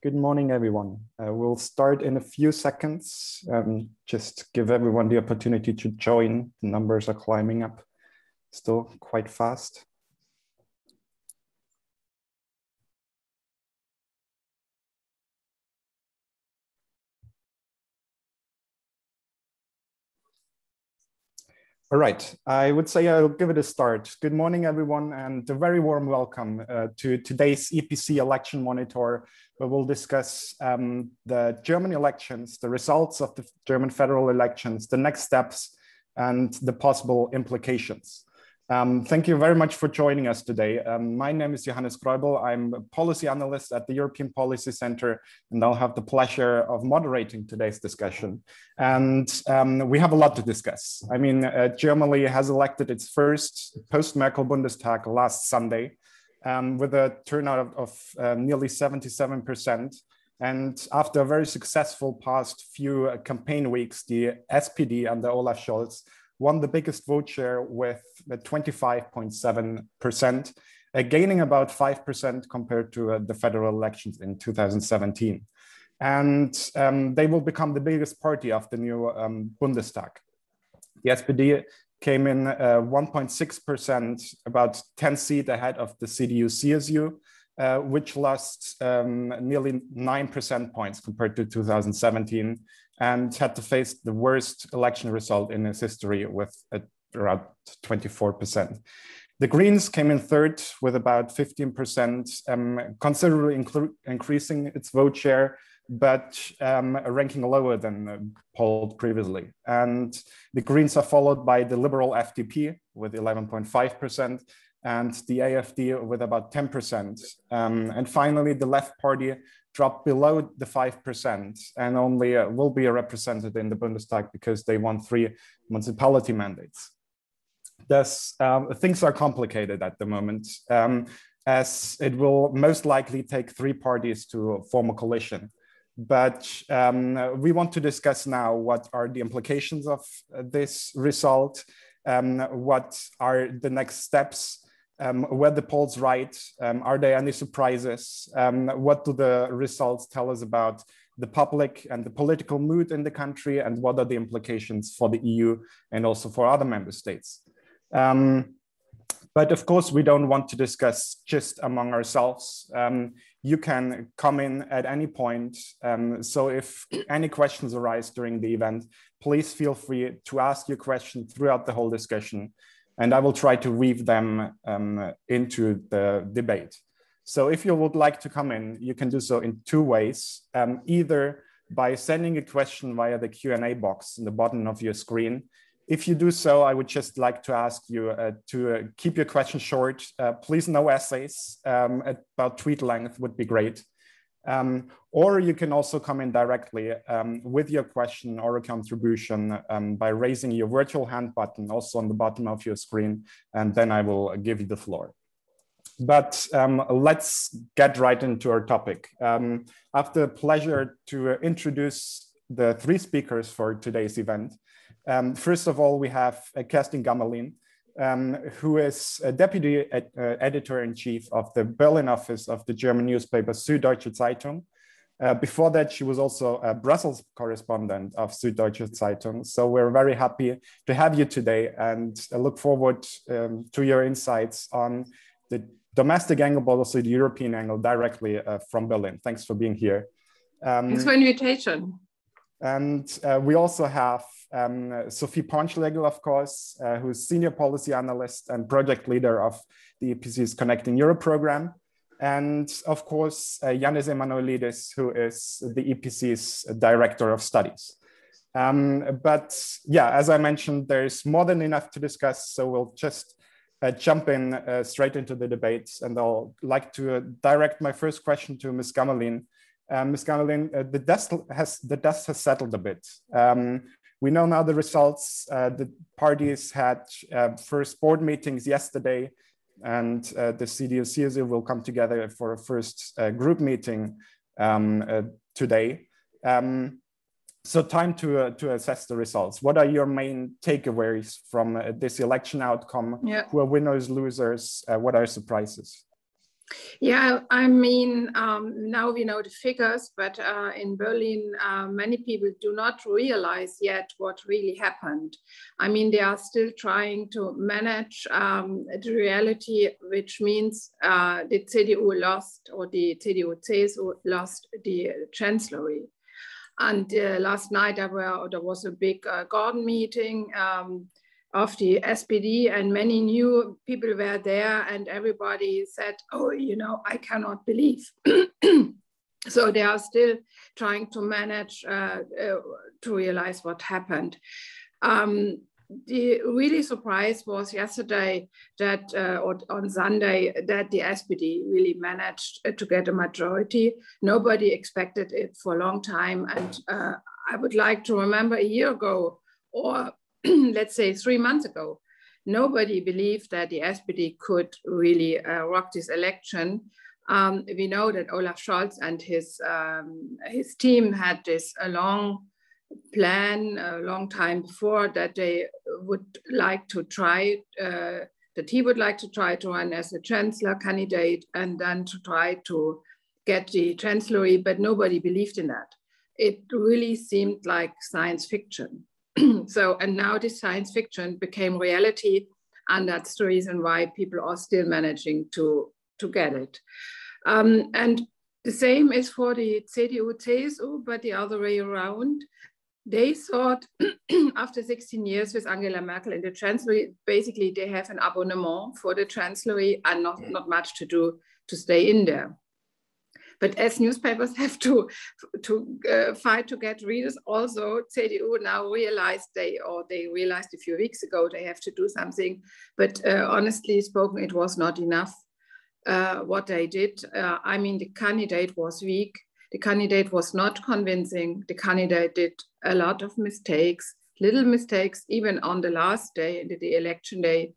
Good morning, everyone. Uh, we'll start in a few seconds. Um, just give everyone the opportunity to join. The numbers are climbing up still quite fast. All right, I would say I'll give it a start. Good morning, everyone, and a very warm welcome uh, to today's EPC election monitor, where we'll discuss um, the German elections, the results of the German federal elections, the next steps, and the possible implications. Um, thank you very much for joining us today. Um, my name is Johannes Greubel. I'm a policy analyst at the European Policy Center, and I'll have the pleasure of moderating today's discussion. And um, we have a lot to discuss. I mean, uh, Germany has elected its first post-Merkel Bundestag last Sunday um, with a turnout of, of uh, nearly 77%. And after a very successful past few uh, campaign weeks, the SPD under Olaf Scholz won the biggest vote share with 25.7%, uh, gaining about 5% compared to uh, the federal elections in 2017. And um, they will become the biggest party of the new um, Bundestag. The SPD came in 1.6%, uh, about 10 seats ahead of the CDU-CSU, uh, which lost um, nearly 9 percent points compared to 2017 and had to face the worst election result in its history with around 24%. The Greens came in third with about 15%, um, considerably increasing its vote share, but um, ranking lower than uh, polled previously. And the Greens are followed by the Liberal FDP with 11.5%, and the AFD with about 10%. Um, and finally, the Left Party dropped below the 5% and only uh, will be represented in the Bundestag because they won three municipality mandates. Thus, um, things are complicated at the moment, um, as it will most likely take three parties to form a coalition. But um, we want to discuss now what are the implications of this result, um, what are the next steps, um, were the polls right? Um, are there any surprises? Um, what do the results tell us about the public and the political mood in the country? And what are the implications for the EU and also for other member states? Um, but of course, we don't want to discuss just among ourselves. Um, you can come in at any point. Um, so if any questions arise during the event, please feel free to ask your question throughout the whole discussion and I will try to weave them um, into the debate. So if you would like to come in, you can do so in two ways, um, either by sending a question via the Q&A box in the bottom of your screen. If you do so, I would just like to ask you uh, to uh, keep your question short. Uh, please no essays, um, about tweet length would be great. Um, or you can also come in directly um, with your question or a contribution um, by raising your virtual hand button also on the bottom of your screen, and then I will give you the floor. But um, let's get right into our topic. I have the pleasure to introduce the three speakers for today's event. Um, first of all, we have uh, Cerstin Gammelin, um, who is a deputy ed uh, editor in chief of the Berlin office of the German newspaper Süddeutsche Zeitung. Uh, before that, she was also a Brussels correspondent of Süddeutsche Zeitung. So we're very happy to have you today and I look forward um, to your insights on the domestic angle, but also the European angle directly uh, from Berlin. Thanks for being here. Um, Thanks for invitation. And uh, we also have um, Sophie Pornschlegel, of course, uh, who's senior policy analyst and project leader of the EPC's Connecting Europe program. And of course, uh, Janis Emmanouilidis, who is the EPC's director of studies. Um, but yeah, as I mentioned, there's more than enough to discuss. So we'll just uh, jump in uh, straight into the debates. And I'll like to uh, direct my first question to Ms. Gammelin. Um, Ms. Gammelin, uh, the, dust has, the dust has settled a bit. Um, we know now the results. Uh, the parties had uh, first board meetings yesterday, and uh, the CDU CSU will come together for a first uh, group meeting um, uh, today. Um, so time to, uh, to assess the results. What are your main takeaways from this election outcome? Yeah. Who are winners, losers? what are surprises? Yeah, I mean, um, now we know the figures, but uh, in Berlin, uh, many people do not realize yet what really happened. I mean, they are still trying to manage um, the reality, which means uh, the CDU lost or the CDU-CSU lost the chancellery. And uh, last night there, were, there was a big uh, garden meeting um, of the SPD, and many new people were there, and everybody said, "Oh, you know, I cannot believe." so they are still trying to manage uh, uh, to realize what happened. Um, the really surprise was yesterday that, uh, or on Sunday, that the SPD really managed to get a majority. Nobody expected it for a long time. And uh, I would like to remember a year ago, or let's say three months ago, nobody believed that the SPD could really uh, rock this election. Um, we know that Olaf Scholz and his um, his team had this a long plan a long time before that they would like to try uh, that he would like to try to run as a chancellor candidate and then to try to get the chancellery, but nobody believed in that. It really seemed like science fiction. so, and now this science fiction became reality, and that's the reason why people are still managing to, to get it. Um, and the same is for the CDU, CSU, but the other way around. They thought after 16 years with Angela Merkel in the chancellery, basically they have an abonnement for the chancellery and not, not much to do to stay in there. But as newspapers have to to uh, fight to get readers, also CDU now realized they or they realized a few weeks ago they have to do something. But uh, honestly spoken, it was not enough. Uh, what they did. Uh, I mean, the candidate was weak. The candidate was not convincing. The candidate did a lot of mistakes, little mistakes, even on the last day, the election day.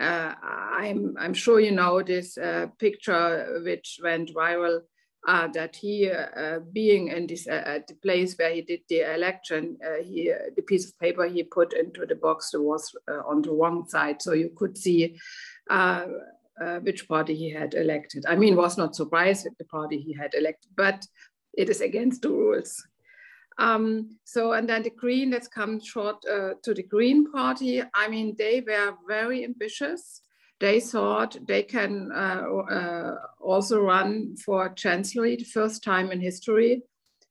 Uh, I'm, I'm sure you know this uh, picture which went viral uh, that he, uh, being in this uh, at the place where he did the election, uh, he the piece of paper he put into the box was uh, on the wrong side, so you could see uh, which party he had elected. I mean, was not surprised with the party he had elected, but it is against the rules. Um, so, and then the Green, let's come short to the Green Party. I mean, they were very ambitious they thought they can uh, uh, also run for chancellery the first time in history.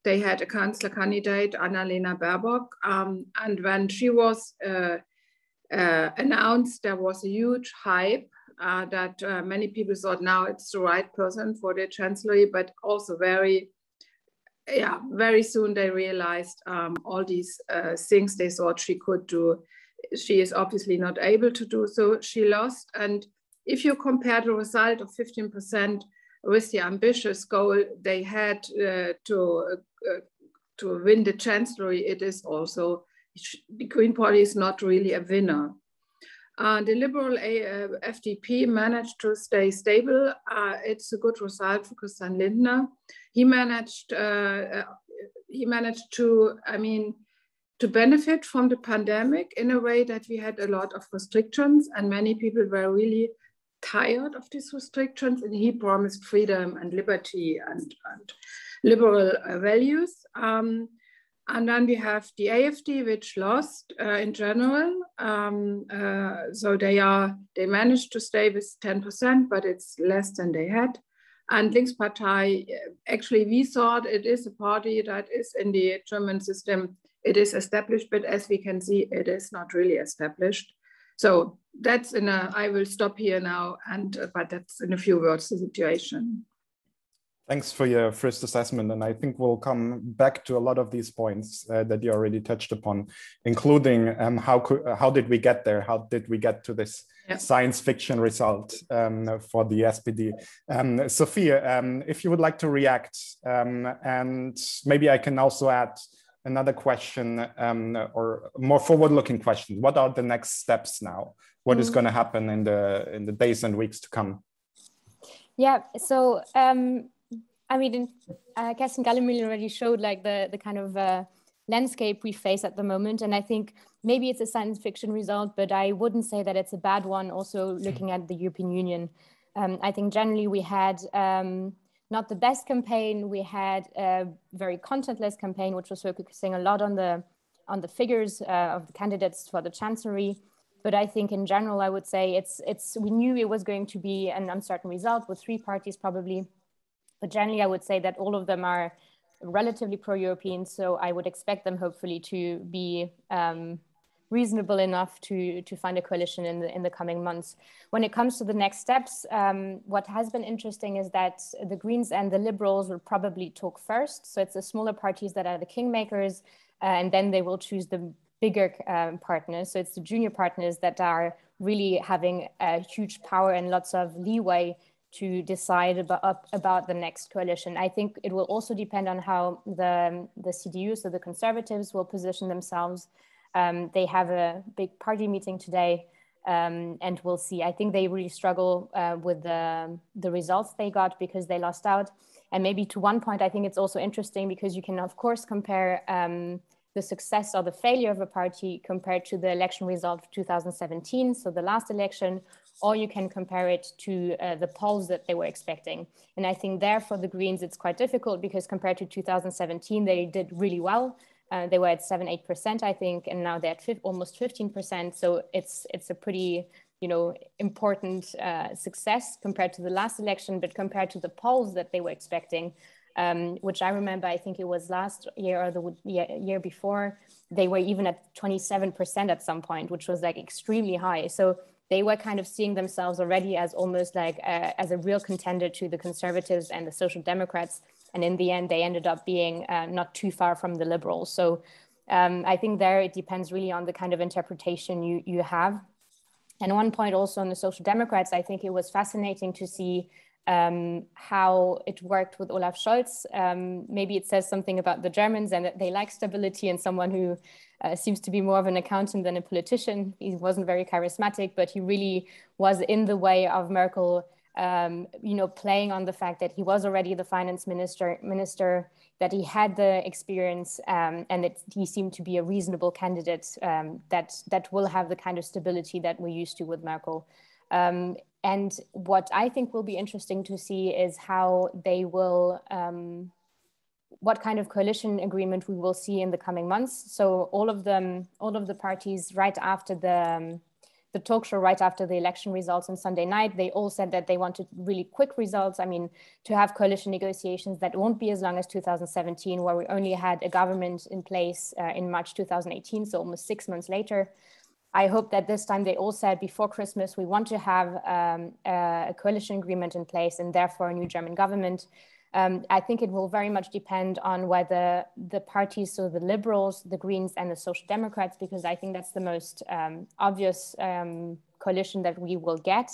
They had a chancellor candidate, Annalena Baerbock, um, and when she was uh, uh announced, there was a huge hype uh, that uh, many people thought now it's the right person for the chancellery, but also very yeah, very soon they realized um, all these things they thought she could do she is obviously not able to do so. She lost. And if you compare the result of 15% with the ambitious goal they had uh, to, uh, to win the chancellery, it is also, the Green Party is not really a winner. Uh, the Liberal uh, FDP managed to stay stable. Uh, it's a good result for Christian Lindner. He managed, uh, he managed to, I mean, to benefit from the pandemic in a way that we had a lot of restrictions and many people were really tired of these restrictions and he promised freedom and liberty and, and liberal uh, values. Um, and then we have the AFD, which lost uh, in general. Um, uh, so they are they managed to stay with 10%, but it's less than they had. And Linkspartei, uh, actually, we thought it is a party that is in the German system it is established, but as we can see, it is not really established. So that's in a, I will stop here now, and uh, but that's in a few words the situation. Thanks for your first assessment. And I think we'll come back to a lot of these points uh, that you already touched upon, including um, how, could, how did we get there? How did we get to this yeah. science fiction result um, for the SPD? Um, Sophia, um, if you would like to react, um, and maybe I can also add another question um, or more forward-looking question. What are the next steps now? What mm. is going to happen in the in the days and weeks to come? Yeah. So um, I mean, uh, Cerstin Gammelin already showed like the the kind of uh, landscape we face at the moment, and I think maybe it's a science fiction result, but I wouldn't say that it's a bad one. Also, looking at the European Union. Um, I think generally we had um, not the best campaign. We had a very contentless campaign, which was focusing a lot on the on the figures uh, of the candidates for the chancellery. But I think in general, I would say it's it's we knew it was going to be an uncertain result with three parties probably. But generally, I would say that all of them are relatively pro-European. So I would expect them hopefully to be um, reasonable enough to to find a coalition in the in the coming months. When it comes to the next steps, um, what has been interesting is that the Greens and the Liberals will probably talk first. So it's the smaller parties that are the kingmakers, uh, and then they will choose the bigger um, partners. So it's the junior partners that are really having a huge power and lots of leeway to decide about, about the next coalition. I think it will also depend on how the, the CDU, so the conservatives, will position themselves um, they have a big party meeting today, um, and we'll see. I think they really struggle uh, with the, the results they got because they lost out. And maybe to one point, I think it's also interesting because you can, of course, compare um, the success or the failure of a party compared to the election result of 2017, so the last election, or you can compare it to uh, the polls that they were expecting. And I think there for the Greens, it's quite difficult because compared to 2017, they did really well. Uh, they were at seven, eight percent, I think, and now they're at almost fifteen percent. So it's it's a pretty you know important uh, success compared to the last election, but compared to the polls that they were expecting, um, which I remember, I think it was last year or the year, year before, they were even at twenty seven percent at some point, which was like extremely high. So they were kind of seeing themselves already as almost like a, as a real contender to the conservatives and the social democrats and in the end, they ended up being uh, not too far from the liberals. So um, I think there it depends really on the kind of interpretation you, you have. And one point also on the Social Democrats, I think it was fascinating to see um, how it worked with Olaf Scholz. Um, maybe it says something about the Germans and that they like stability and someone who uh, seems to be more of an accountant than a politician. He wasn't very charismatic, but he really was in the way of Merkel um, you know, playing on the fact that he was already the finance minister, minister that he had the experience, um, and that he seemed to be a reasonable candidate um, that that will have the kind of stability that we're used to with Merkel. Um, and what I think will be interesting to see is how they will, um, what kind of coalition agreement we will see in the coming months. So all of them, all of the parties, right after the um, the talk show right after the election results on Sunday night, they all said that they wanted really quick results. I mean, to have coalition negotiations that won't be as long as 2017, where we only had a government in place uh, in March 2018, so almost six months later. I hope that this time they all said before Christmas, we want to have um, a coalition agreement in place and therefore a new German government. Um, I think it will very much depend on whether the parties, so the Liberals, the Greens, and the Social Democrats, because I think that's the most um, obvious um, coalition that we will get.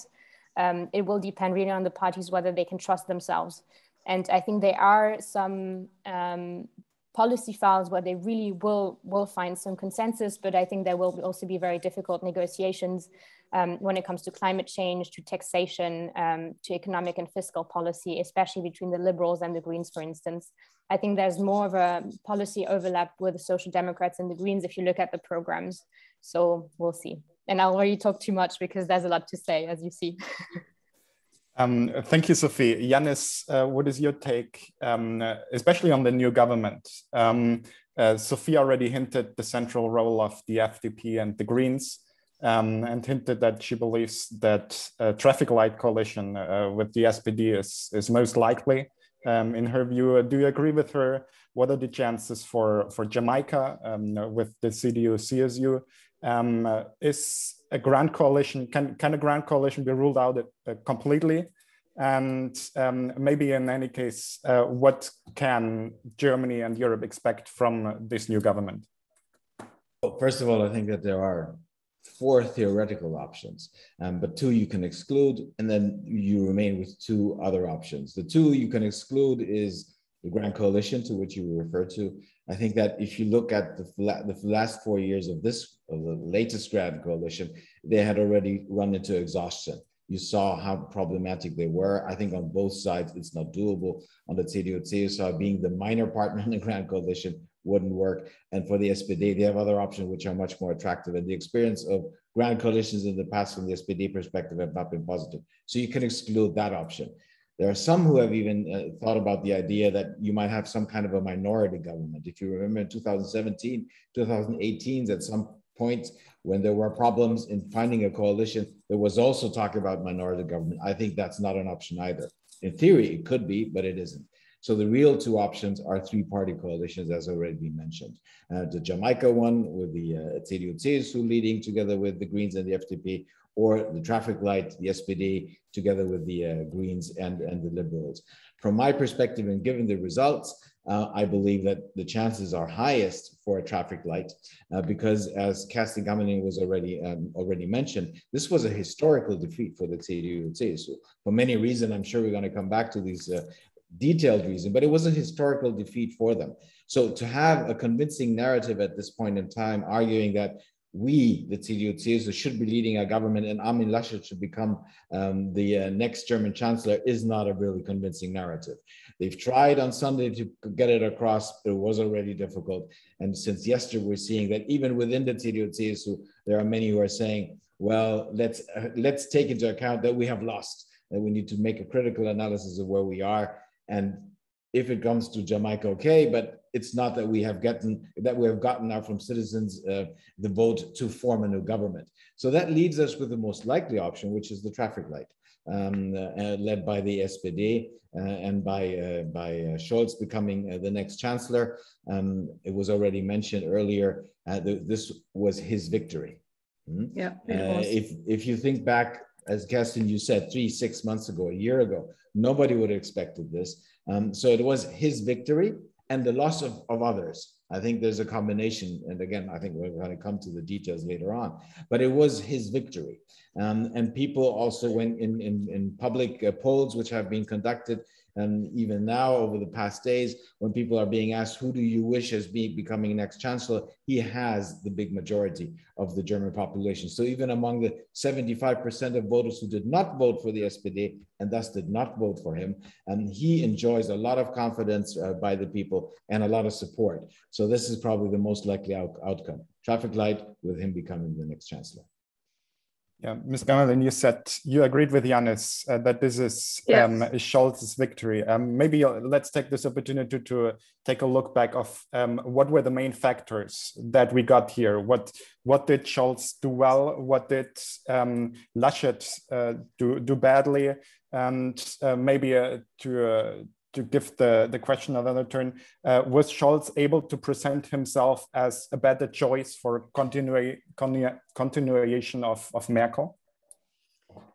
Um, it will depend really on the parties whether they can trust themselves. And I think there are some um, policy files where they really will will find some consensus, but I think there will also be very difficult negotiations um, when it comes to climate change, to taxation, um, to economic and fiscal policy, especially between the liberals and the Greens, for instance. I think there's more of a policy overlap with the Social Democrats and the Greens if you look at the programs. So we'll see. And I'll already talked too much because there's a lot to say, as you see. Um, thank you, Sophie. Janis, uh, what is your take, um, especially on the new government? Um, uh, Sophie already hinted the central role of the FDP and the Greens um, and hinted that she believes that a traffic light coalition uh, with the SPD is, is most likely. Um, in her view, uh, do you agree with her? What are the chances for, for Jamaica um, with the CDU, CSU? Uh, is a grand coalition, can, can a grand coalition be ruled out uh, completely? And um, maybe in any case, uh, what can Germany and Europe expect from this new government? Well, first of all, I think that there are four theoretical options, um, but two you can exclude, and then you remain with two other options. The two you can exclude is the Grand Coalition, to which you refer to. I think that if you look at the, the last four years of this, of the latest Grand Coalition, they had already run into exhaustion. You saw how problematic they were. I think on both sides, it's not doable. On the CDU, CSU being the minor partner in the Grand Coalition, wouldn't work. And for the SPD, they have other options which are much more attractive. And the experience of grand coalitions in the past from the SPD perspective have not been positive. So you can exclude that option. There are some who have even uh, thought about the idea that you might have some kind of a minority government. If you remember in 2017, 2018, at some point when there were problems in finding a coalition, there was also talk about minority government. I think that's not an option either. In theory, it could be, but it isn't. So the real two options are three-party coalitions, as already been mentioned. Uh, the Jamaica one with the uh, CDU-CSU leading together with the Greens and the FDP, or the traffic light, the SPD, together with the uh, Greens and, and the Liberals. From my perspective, and given the results, uh, I believe that the chances are highest for a traffic light uh, because, as Cerstin Gammelin was already um, already mentioned, this was a historical defeat for the CDU-CSU. For many reasons, I'm sure we're going to come back to these uh, detailed reasons, but it was a historical defeat for them. So to have a convincing narrative at this point in time, arguing that we, the CDU-CSU, should be leading a government and Armin Laschet should become um, the uh, next German chancellor is not a really convincing narrative. They've tried on Sunday to get it across, but it was already difficult. And since yesterday, we're seeing that even within the CDU-CSU, there are many who are saying, well, let's, uh, let's take into account that we have lost, that we need to make a critical analysis of where we are. And if it comes to Jamaica, okay, but it's not that we have gotten that we have gotten now from citizens uh, the vote to form a new government. So that leads us with the most likely option, which is the traffic light, um, uh, led by the SPD uh, and by uh, by uh, Scholz becoming uh, the next chancellor. Um, it was already mentioned earlier. Th this was his victory. Mm-hmm. Yeah. if if you think back, as Cerstin, you said three, six months ago, a year ago, nobody would have expected this. Um, so it was his victory and the loss of, of others. I think there's a combination. And again, I think we're going to come to the details later on, but it was his victory. Um, and people also went in, in, in public uh, polls, which have been conducted and even now, over the past days, when people are being asked, who do you wish as being becoming next chancellor, he has the big majority of the German population. So even among the 75% of voters who did not vote for the SPD and thus did not vote for him, and he enjoys a lot of confidence uh, by the people and a lot of support. So this is probably the most likely out outcome. Traffic light with him becoming the next chancellor. Yeah, Ms. Gammelin, you said you agreed with Janis uh, that this is yes. um, Scholz's victory. Um, maybe uh, let's take this opportunity to take a look back of um, what were the main factors that we got here. What what did Scholz do well? What did um, Laschet uh, do do badly? And uh, maybe uh, to uh, to give the, the question another turn, uh, was Scholz able to present himself as a better choice for continua, continu, continuation of, of Merkel?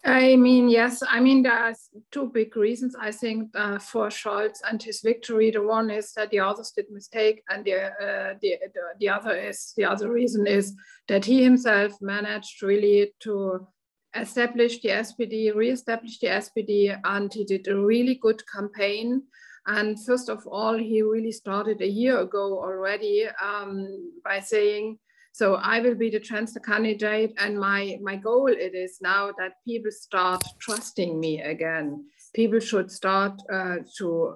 I mean, yes. I mean, there are two big reasons, I think, uh, for Scholz and his victory. The one is that the others did mistake, and the, uh, the, the, the other is the other reason is that he himself managed really to established the SPD, re-established the SPD, and he did a really good campaign. And first of all, he really started a year ago already um, by saying, so I will be the chancellor candidate, and my, my goal it is now that people start trusting me again. People should start uh, to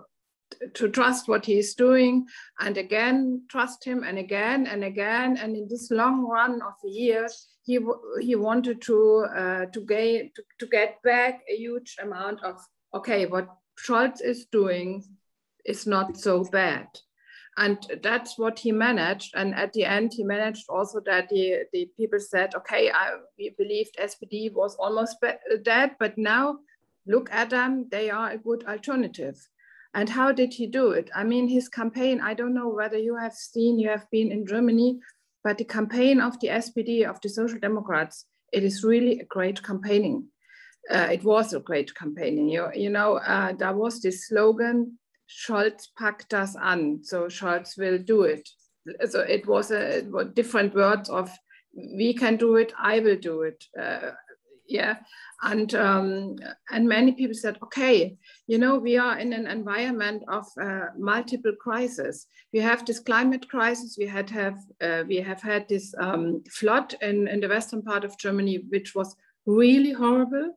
to trust what he is doing and again trust him and again and again and in this long run of a year he he wanted to uh, to gain to, to get back a huge amount of okay what Scholz is doing is not so bad. And that's what he managed. And at the end he managed also that the, the people said okay I, we believed SPD was almost dead but now look at them. They are a good alternative. And how did he do it? I mean his campaign i don't know whether you have seen you have been in germany but the campaign of the SPD, of the Social Democrats, it is really a great campaigning. Uh, it was a great campaigning. You, you know, uh, there was this slogan, Scholz packt das an. So Scholz will do it. So it was a, different words of, we can do it, I will do it. Uh, yeah. And um, and many people said okay you know we are in an environment of uh, multiple crises. We have this climate crisis. We had have uh, we have had this um, flood in, in the western part of germany which was really horrible.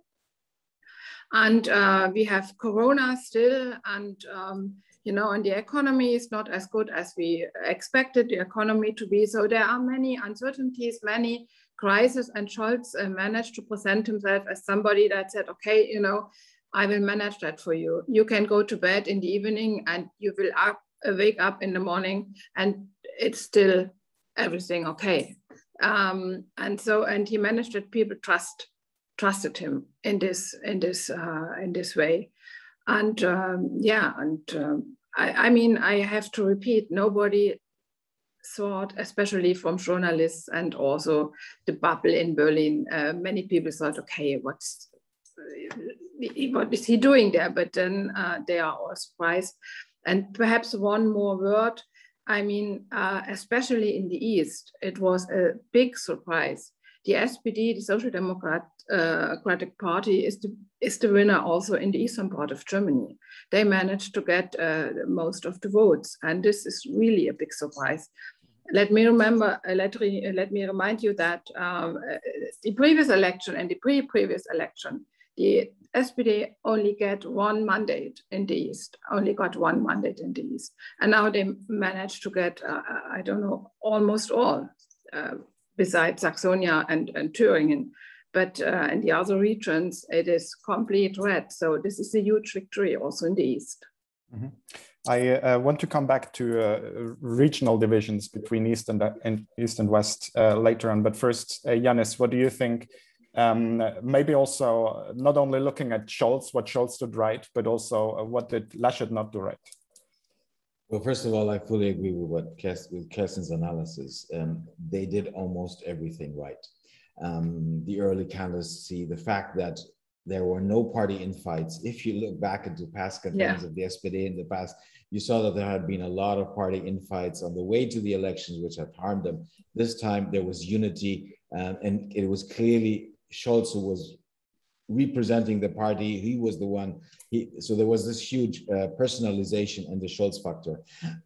And uh, we have corona still. And um, you know, and the economy is not as good as we expected the economy to be. So there are many uncertainties, many crisis and Scholz uh, managed to present himself as somebody that said, okay, you know, I will manage that for you. You can go to bed in the evening and you will up, uh, wake up in the morning and it's still everything okay. Um, and so, and he managed that people trust trusted him in this in this uh, in this way. And um, yeah, and um, I, I mean, I have to repeat, nobody thought, especially from journalists and also the bubble in Berlin, uh, many people thought, okay, what's what is he doing there? But then uh, they are all surprised. And perhaps one more word. I mean, uh, especially in the East, it was a big surprise. The SPD, the Social Democrat, uh, Democratic Party, is the, is the winner also in the eastern part of Germany. They managed to get uh, most of the votes, and this is really a big surprise let me remember, uh, let, re, uh, let me remind you that um, uh, the previous election and the pre-previous election, the SPD only get one mandate in the East, only got one mandate in the East. And now they managed to get, uh, I don't know, almost all, uh, besides Saxonia and, and Thüringen. But uh, in the other regions, it is complete red. So this is a huge victory also in the East. Mm -hmm. I uh, want to come back to uh, regional divisions between East and, and East and West uh, later on. But first, uh, Janis, what do you think? Um, maybe also not only looking at Scholz, what Scholz did right, but also uh, what did Laschet not do right? Well, first of all, I fully agree with what with Cerstin's analysis. Um, they did almost everything right. Um, the early candidacy, the fact that there were no party infights. If you look back into past campaigns yeah. of the SPD in the past, you saw that there had been a lot of party infights on the way to the elections, which had harmed them. This time there was unity, um, and it was clearly Scholz who was representing the party. He was the one. He, so there was this huge uh, personalization and the Scholz factor,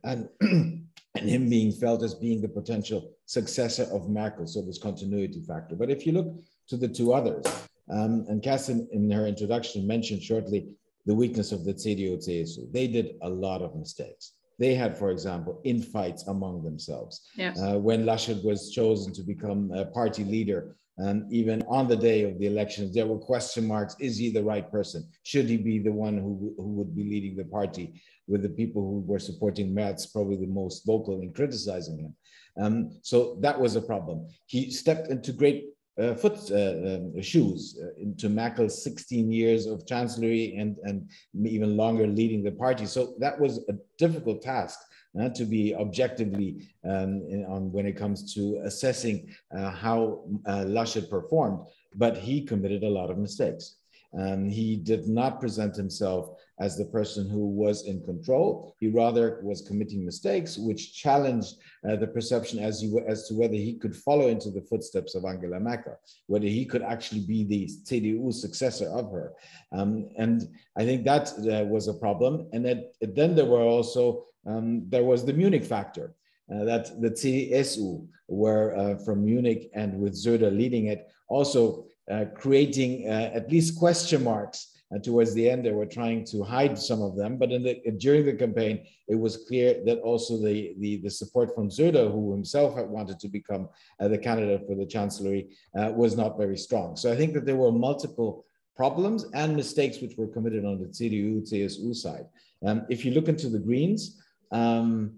and and him being felt as being the potential successor of Merkel. So this continuity factor. But if you look to the two others, um, and Cerstin, in her introduction, mentioned shortly the weakness of the CDU-CSU. They did a lot of mistakes. They had, for example, infights among themselves. Yes. Uh, when Laschet was chosen to become a party leader, and even on the day of the elections, there were question marks. Is he the right person? Should he be the one who, who would be leading the party with the people who were supporting Merz, probably the most vocal in criticizing him? Um, so that was a problem. He stepped into great uh, foot uh, um, shoes uh, into Merkel's 16 years of chancellery and, and even longer leading the party. So that was a difficult task uh, to be objectively um, in, on when it comes to assessing uh, how uh, Laschet performed, but he committed a lot of mistakes. Um, he did not present himself as the person who was in control. He rather was committing mistakes, which challenged uh, the perception as, he, as to whether he could follow into the footsteps of Angela Merkel, whether he could actually be the CDU successor of her. Um, and I think that uh, was a problem. And then there were also, um, there was the Munich factor. Uh, that the CSU were uh, from Munich and with Söder leading it, also uh, creating uh, at least question marks towards the end, they were trying to hide some of them, but in the, during the campaign, it was clear that also the, the, the support from Söder, who himself had wanted to become uh, the candidate for the chancellery, uh, was not very strong. So I think that there were multiple problems and mistakes which were committed on the CDU, CSU side. Um, if you look into the Greens, um,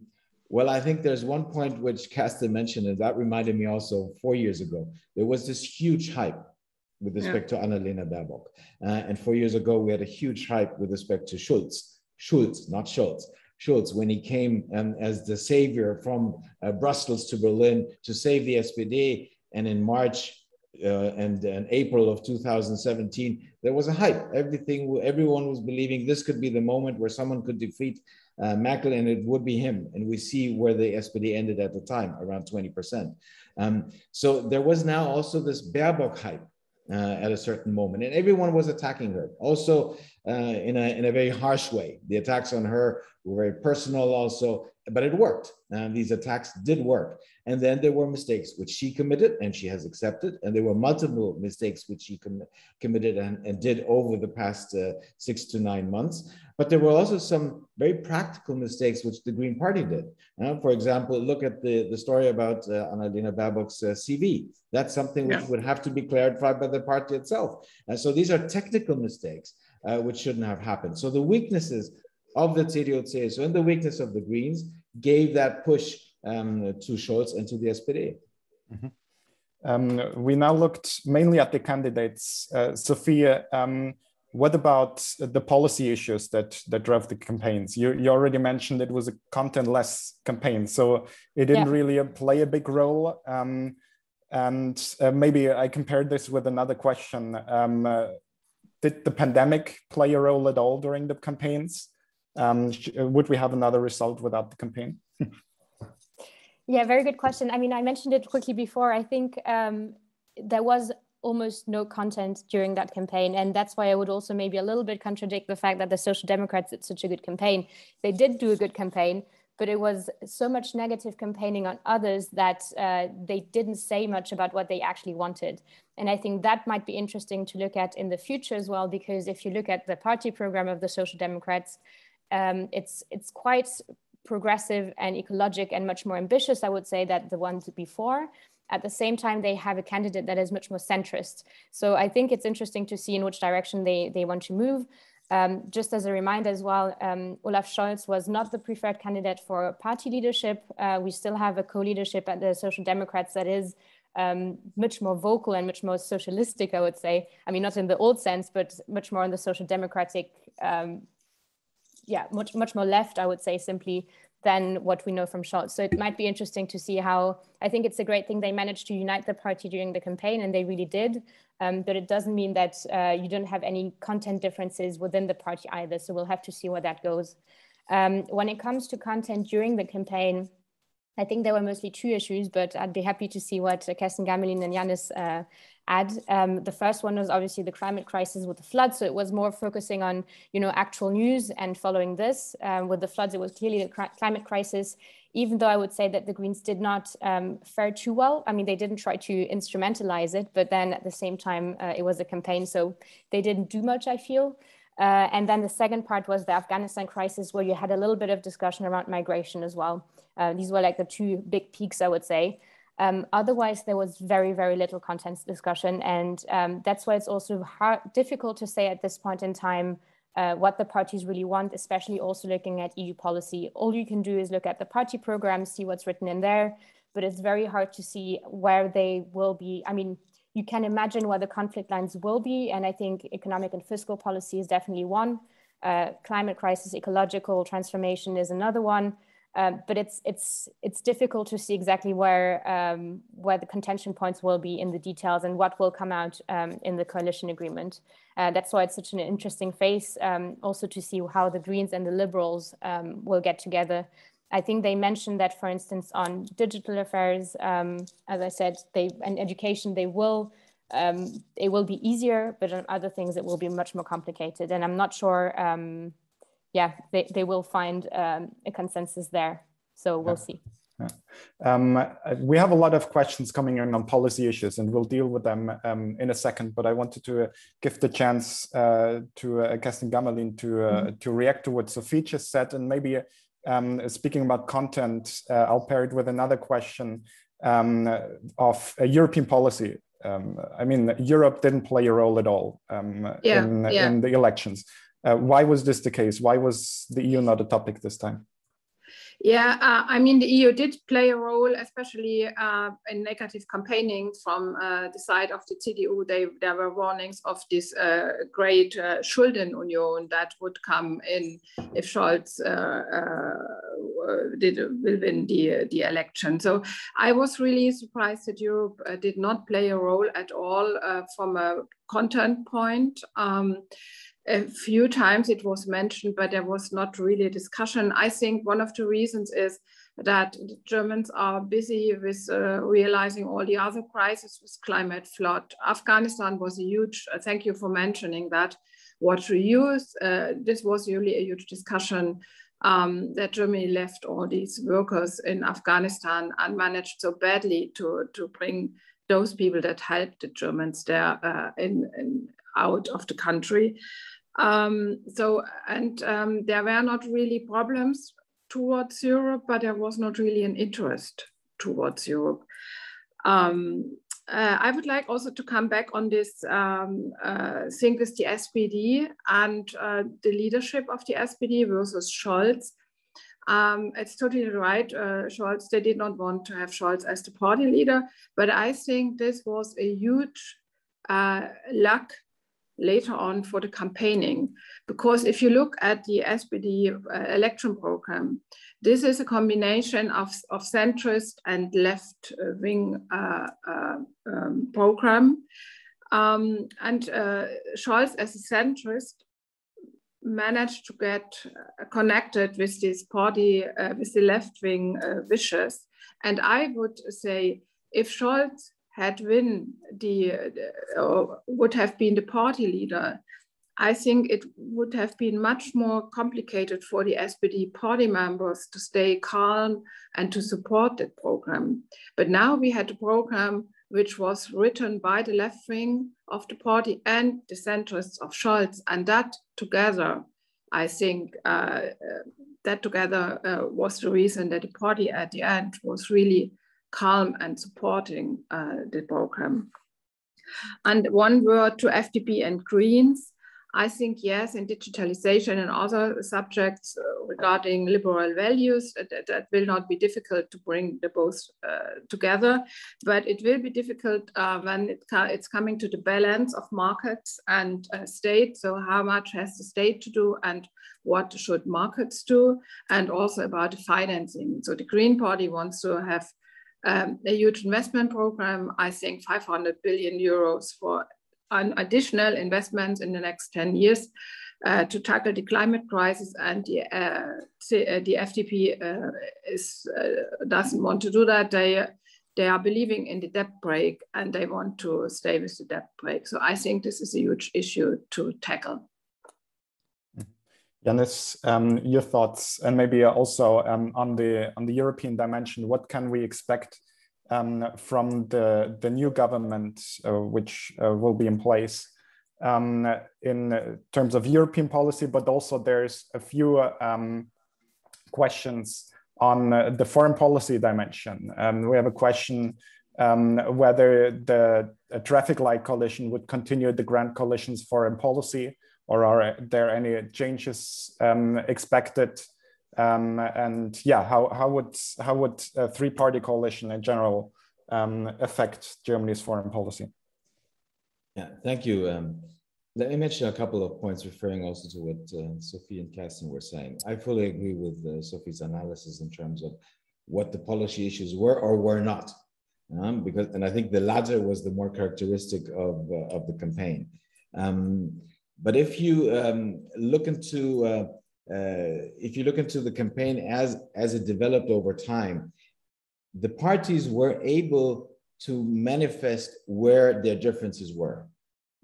well, I think there's one point which Cerstin mentioned, and that reminded me also four years ago. There was this huge hype with respect yeah. to Annalena Baerbock. Uh, and four years ago, we had a huge hype with respect to Schulz, Schulz, not Scholz. Schulz, when he came um, as the savior from uh, Brussels to Berlin to save the SPD, and in March uh, and, and, April of 2017, there was a hype. Everything, everyone was believing this could be the moment where someone could defeat uh, Merkel, and it would be him. And we see where the SPD ended at the time, around 20%. Um, so there was now also this Baerbock hype uh, at a certain moment, and everyone was attacking her. Also, uh, in, a, in a very harsh way. The attacks on her were very personal also, but it worked. And these attacks did work. And then there were mistakes which she committed and she has accepted. And there were multiple mistakes which she com committed and, and, did over the past uh, six to nine months. But there were also some very practical mistakes which the Green Party did. Uh, for example, look at the, the story about uh, Annalena Baerbock's uh, CV. That's something which yeah. would have to be clarified by the party itself. And so these are technical mistakes uh, which shouldn't have happened. So the weaknesses of the CDU-CSU and the weakness of the Greens gave that push um, to Scholz and to the SPD. Mm-hmm. Um, we now looked mainly at the candidates. Uh, Sophia, um, what about the policy issues that, that drove the campaigns? You, you already mentioned it was a content-less campaign, so it didn't yeah. really play a big role. Um, and uh, maybe I compared this with another question. Um, uh, did the pandemic play a role at all during the campaigns? Um, would we have another result without the campaign? yeah, very good question. I mean, I mentioned it quickly before. I think um, there was almost no content during that campaign. And that's why I would also maybe a little bit contradict the fact that the Social Democrats did such a good campaign. They did do a good campaign, but it was so much negative campaigning on others that uh, they didn't say much about what they actually wanted. And I think that might be interesting to look at in the future as well, because if you look at the party program of the Social Democrats, um, it's it's quite progressive and ecologic and much more ambitious, I would say, than the ones before. At the same time, they have a candidate that is much more centrist. So I think it's interesting to see in which direction they, they want to move. Um, just as a reminder as well, um, Olaf Scholz was not the preferred candidate for party leadership. Uh, we still have a co-leadership at the Social Democrats that is um, much more vocal and much more socialistic, I would say. I mean, not in the old sense, but much more in the social democratic um, yeah, much much more left, I would say, simply than what we know from Scholz. So it might be interesting to see how. I think it's a great thing they managed to unite the party during the campaign, and they really did. Um, but it doesn't mean that uh, you don't have any content differences within the party either. So we'll have to see where that goes. Um, when it comes to content during the campaign, I think there were mostly two issues, but I'd be happy to see what uh, Cerstin Gammelin and Janis uh, add. Um, the first one was obviously the climate crisis with the floods. So it was more focusing on, you know, actual news and following this. Um, with the floods, it was clearly the climate crisis, even though I would say that the Greens did not um, fare too well. I mean, they didn't try to instrumentalize it, but then at the same time, uh, it was a campaign. So they didn't do much, I feel. Uh, and then the second part was the Afghanistan crisis, where you had a little bit of discussion around migration as well. Uh, these were like the two big peaks, I would say. Um, otherwise, there was very, very little content discussion. And um, that's why it's also hard, difficult to say at this point in time uh, what the parties really want, especially also looking at EU policy. All you can do is look at the party program, see what's written in there, but it's very hard to see where they will be. I mean, you can imagine where the conflict lines will be. And I think economic and fiscal policy is definitely one. Uh, climate crisis, ecological transformation is another one. Um, but it's it's it's difficult to see exactly where um, where the contention points will be in the details and what will come out um, in the coalition agreement. Uh, that's why it's such an interesting phase. Um, also to see how the Greens and the Liberals um, will get together. I think they mentioned that, for instance, on digital affairs, um, as I said, they and education, they will it will be easier, but on other things it will be much more complicated. And I'm not sure yeah, they, they will find um, a consensus there. So we'll yeah. see. Yeah. Um, we have a lot of questions coming in on policy issues, and we'll deal with them um, in a second. But I wanted to uh, give the chance uh, to uh, Cerstin Gammelin to uh, mm -hmm. to react to what Sophie just said, and maybe um, speaking about content, uh, I'll pair it with another question um, of European policy. Um, I mean, Europe didn't play a role at all um, yeah, in, yeah. in the elections. Uh, why was this the case? Why was the EU not a topic this time? Yeah, uh, I mean, the EU did play a role, especially uh, in negative campaigning from uh, the side of the CDU. They, there were warnings of this uh, great uh, Schuldenunion that would come in if Scholz uh, did will win the, the election. So I was really surprised that Europe did not play a role at all from a content point. Um, a few times it was mentioned, but there was not really a discussion. I think one of the reasons is that Germans are busy with uh, realizing all the other crises with climate flood. Afghanistan was a huge, uh, thank you for mentioning that, water use. Uh, this was really a huge discussion um, that Germany left all these workers in Afghanistan and managed so badly to, to bring those people that helped the Germans there uh, in, in, out of the country. Um, so, and um, there were not really problems towards Europe, but there was not really an interest towards Europe. Um, uh, I would like also to come back on this um, uh, thing with the SPD and uh, the leadership of the SPD versus Scholz. Um, it's totally right, uh, Scholz, they did not want to have Scholz as the party leader, but I think this was a huge uh, luck later on for the campaigning. Because if you look at the SPD uh, election program, this is a combination of, of centrist and left wing uh, uh, um, program. Um, and uh, Scholz, as a centrist, managed to get uh, connected with this party, uh, with the left wing wishes. And I would say if Scholz had win the uh, would have been the party leader, I think it would have been much more complicated for the SPD party members to stay calm and to support that program. But now we had a program which was written by the left wing of the party and the centrists of Scholz, and that together, I think uh, that together uh, was the reason that the party at the end was really calm and supporting uh, the program. And one word to FDP and Greens. I think yes, in digitalization and other subjects uh, regarding liberal values, that, that, will not be difficult to bring the both uh, together, but it will be difficult uh, when it it's coming to the balance of markets and uh, state. So how much has the state to do and what should markets do? And also about financing. So the Green Party wants to have um, a huge investment program, I think 500 billion euros for an additional investments in the next 10 years uh, to tackle the climate crisis and the, uh, the uh, FDP uh, is, uh, doesn't want to do that. They, they are believing in the debt brake and they want to stay with the debt brake. So I think this is a huge issue to tackle. Janis, um, your thoughts, and maybe also um, on the on the European dimension. What can we expect um, from the the new government, uh, which uh, will be in place, um, in terms of European policy? But also, there's a few um, questions on the foreign policy dimension. Um, we have a question whether the traffic light coalition would continue the grand coalition's foreign policy or are there any changes um, expected? Um, and yeah, how, how would how would a three-party coalition in general um, affect Germany's foreign policy? Yeah, thank you. Um, let me mention a couple of points referring also to what uh, Sophie and Cerstin were saying. I fully agree with uh, Sophie's analysis in terms of what the policy issues were or were not. Um, because, and I think the latter was the more characteristic of, uh, of the campaign. Um, but if you um, look into uh, uh, if you look into the campaign as as it developed over time, the parties were able to manifest where their differences were.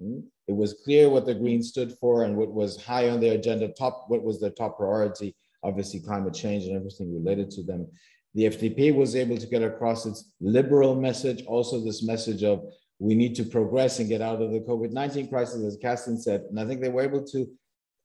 Hmm? It was clear what the Greens stood for and what was high on their agenda, top what was their top priority, obviously climate change and everything related to them. The FDP was able to get across its liberal message, also this message of we need to progress and get out of the COVID-19 crisis, as Cerstin said. And I think they were able to,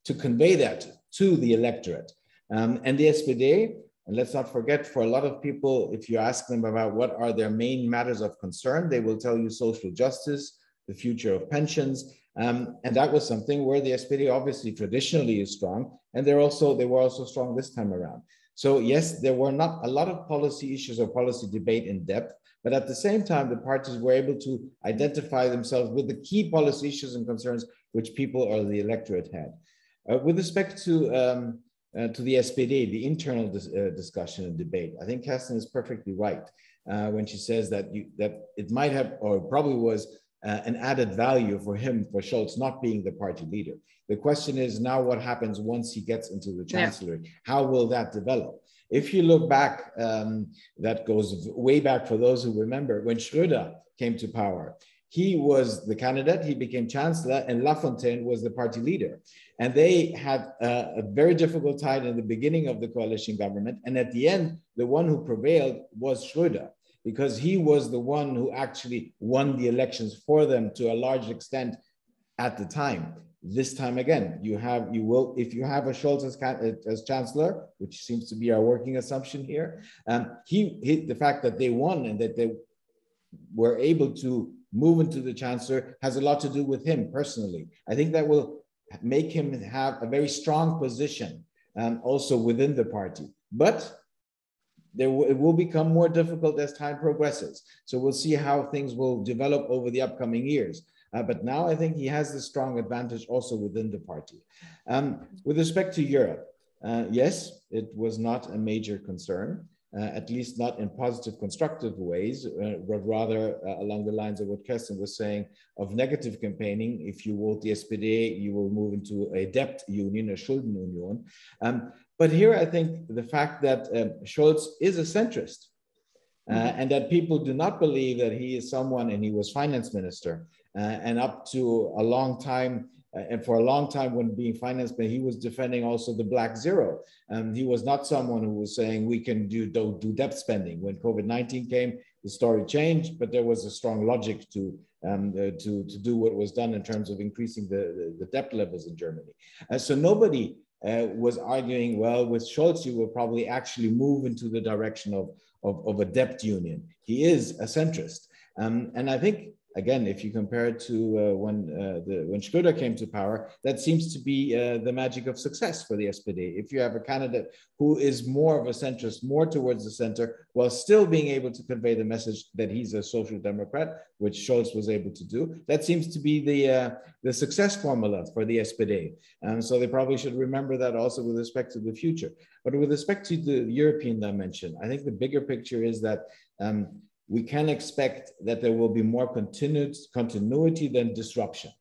to convey that to the electorate. Um, and the SPD, and let's not forget, for a lot of people, if you ask them about what are their main matters of concern, they will tell you social justice, the future of pensions. Um, and that was something where the SPD obviously traditionally is strong, and they're also they were also strong this time around. So yes, there were not a lot of policy issues or policy debate in depth, but at the same time, the parties were able to identify themselves with the key policy issues and concerns which people or the electorate had. Uh, with respect to um, uh, to the SPD, the internal dis uh, discussion and debate, I think Cerstin is perfectly right uh, when she says that you, that it might have or probably was uh, an added value for him for Scholz not being the party leader. The question is now what happens once he gets into the chancellery? Yeah. How will that develop? If you look back, um, that goes way back for those who remember, when Schröder came to power, he was the candidate, he became chancellor, and Lafontaine was the party leader. And they had a, a very difficult time in the beginning of the coalition government. And at the end, the one who prevailed was Schröder, because he was the one who actually won the elections for them to a large extent at the time. This time again, you have you will if you have a Scholz as, as chancellor, which seems to be our working assumption here. Um, he, he the fact that they won and that they were able to move into the chancellor has a lot to do with him personally. I think that will make him have a very strong position um, also within the party. But there it will become more difficult as time progresses. So we'll see how things will develop over the upcoming years. Uh, but now I think he has the strong advantage also within the party. Um, with respect to Europe, uh, yes, it was not a major concern uh, at least not in positive, constructive ways, uh, but rather uh, along the lines of what Cerstin was saying of negative campaigning. If you vote the SPD, you will move into a debt union, a Schuldenunion. Um, but here, I think the fact that um, Scholz is a centrist uh, mm-hmm. and that people do not believe that he is someone, and he was finance minister, and up to a long time uh, and for a long time when being financed, but he was defending also the black zero. And he was not someone who was saying we can do, do, do debt spending. When COVID-19 came, the story changed, but there was a strong logic to, um, uh, to, to do what was done in terms of increasing the, the, the debt levels in Germany. Uh, so nobody uh, was arguing, well, with Scholz, you will probably actually move into the direction of, of, of a debt union. He is a centrist. Um, and I think again, if you compare it to uh, when uh, the when Schröder came to power, that seems to be uh, the magic of success for the SPD. If you have a candidate who is more of a centrist, more towards the center, while still being able to convey the message that he's a social democrat, which Scholz was able to do, that seems to be the uh, the success formula for the SPD. And so they probably should remember that also with respect to the future. But with respect to the European dimension, I think the bigger picture is that. Um, we can expect that there will be more continued continuity than disruption.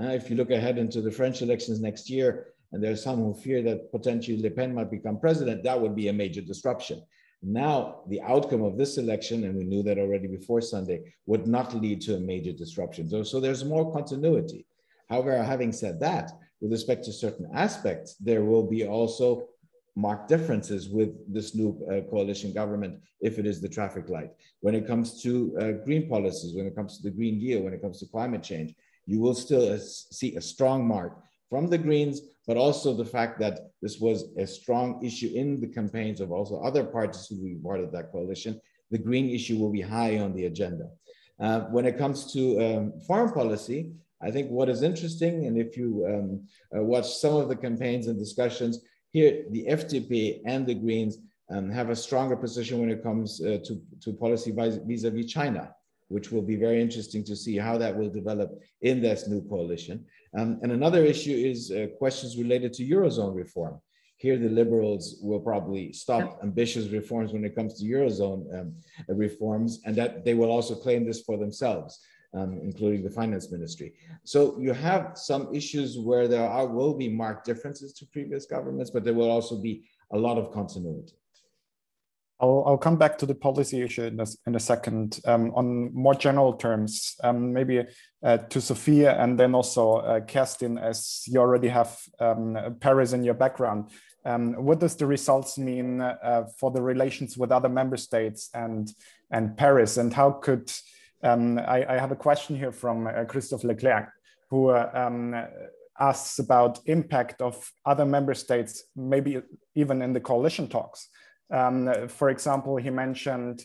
Uh, if you look ahead into the French elections next year, and there are some who fear that potentially Le Pen might become president, that would be a major disruption. Now, the outcome of this election, and we knew that already before Sunday, would not lead to a major disruption. So, so there's more continuity. However, having said that, with respect to certain aspects, there will be also marked differences with this new uh, coalition government if it is the traffic light. When it comes to uh, green policies, when it comes to the Green Deal, when it comes to climate change, you will still uh, see a strong mark from the Greens, but also the fact that this was a strong issue in the campaigns of also other parties who were part of that coalition. The green issue will be high on the agenda. Uh, when it comes to um, foreign policy, I think what is interesting, and if you um, uh, watch some of the campaigns and discussions, here, the FDP and the Greens um, have a stronger position when it comes uh, to, to policy vis-a-vis China, which will be very interesting to see how that will develop in this new coalition. Um, and another issue is uh, questions related to Eurozone reform. Here, the liberals will probably stop ambitious reforms when it comes to Eurozone um, reforms, and that they will also claim this for themselves um, including the finance ministry. So you have some issues where there are, will be marked differences to previous governments, but there will also be a lot of continuity. I'll, I'll come back to the policy issue in a, in a second. Um, on more general terms, um, maybe uh, to Sophia and then also uh, Cerstin, as you already have um, Paris in your background. Um, what does the results mean uh, for the relations with other member states and and Paris, and how could um, I, I, have a question here from uh, Christophe Leclerc, who uh, um, asks about impact of other member states, maybe even in the coalition talks. Um, for example, he mentioned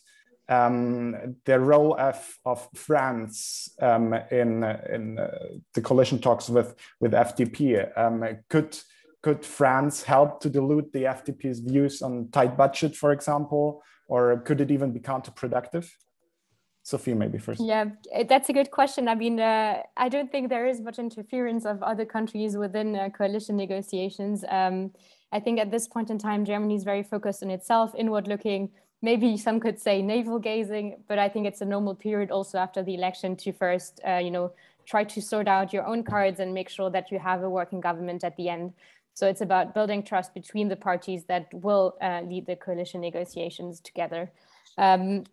um, the role of, of France um, in, in uh, the coalition talks with, with FDP. Um, could, could France help to dilute the FDP's views on tight budget, for example, or could it even be counterproductive? Sophie, maybe first. Yeah, that's a good question. I mean, uh, I don't think there is much interference of other countries within uh, coalition negotiations. Um, I think at this point in time, Germany is very focused on itself, inward looking. Maybe some could say navel gazing, but I think it's a normal period also after the election to first, uh, you know, try to sort out your own cards and make sure that you have a working government at the end. So it's about building trust between the parties that will uh, lead the coalition negotiations together. Um,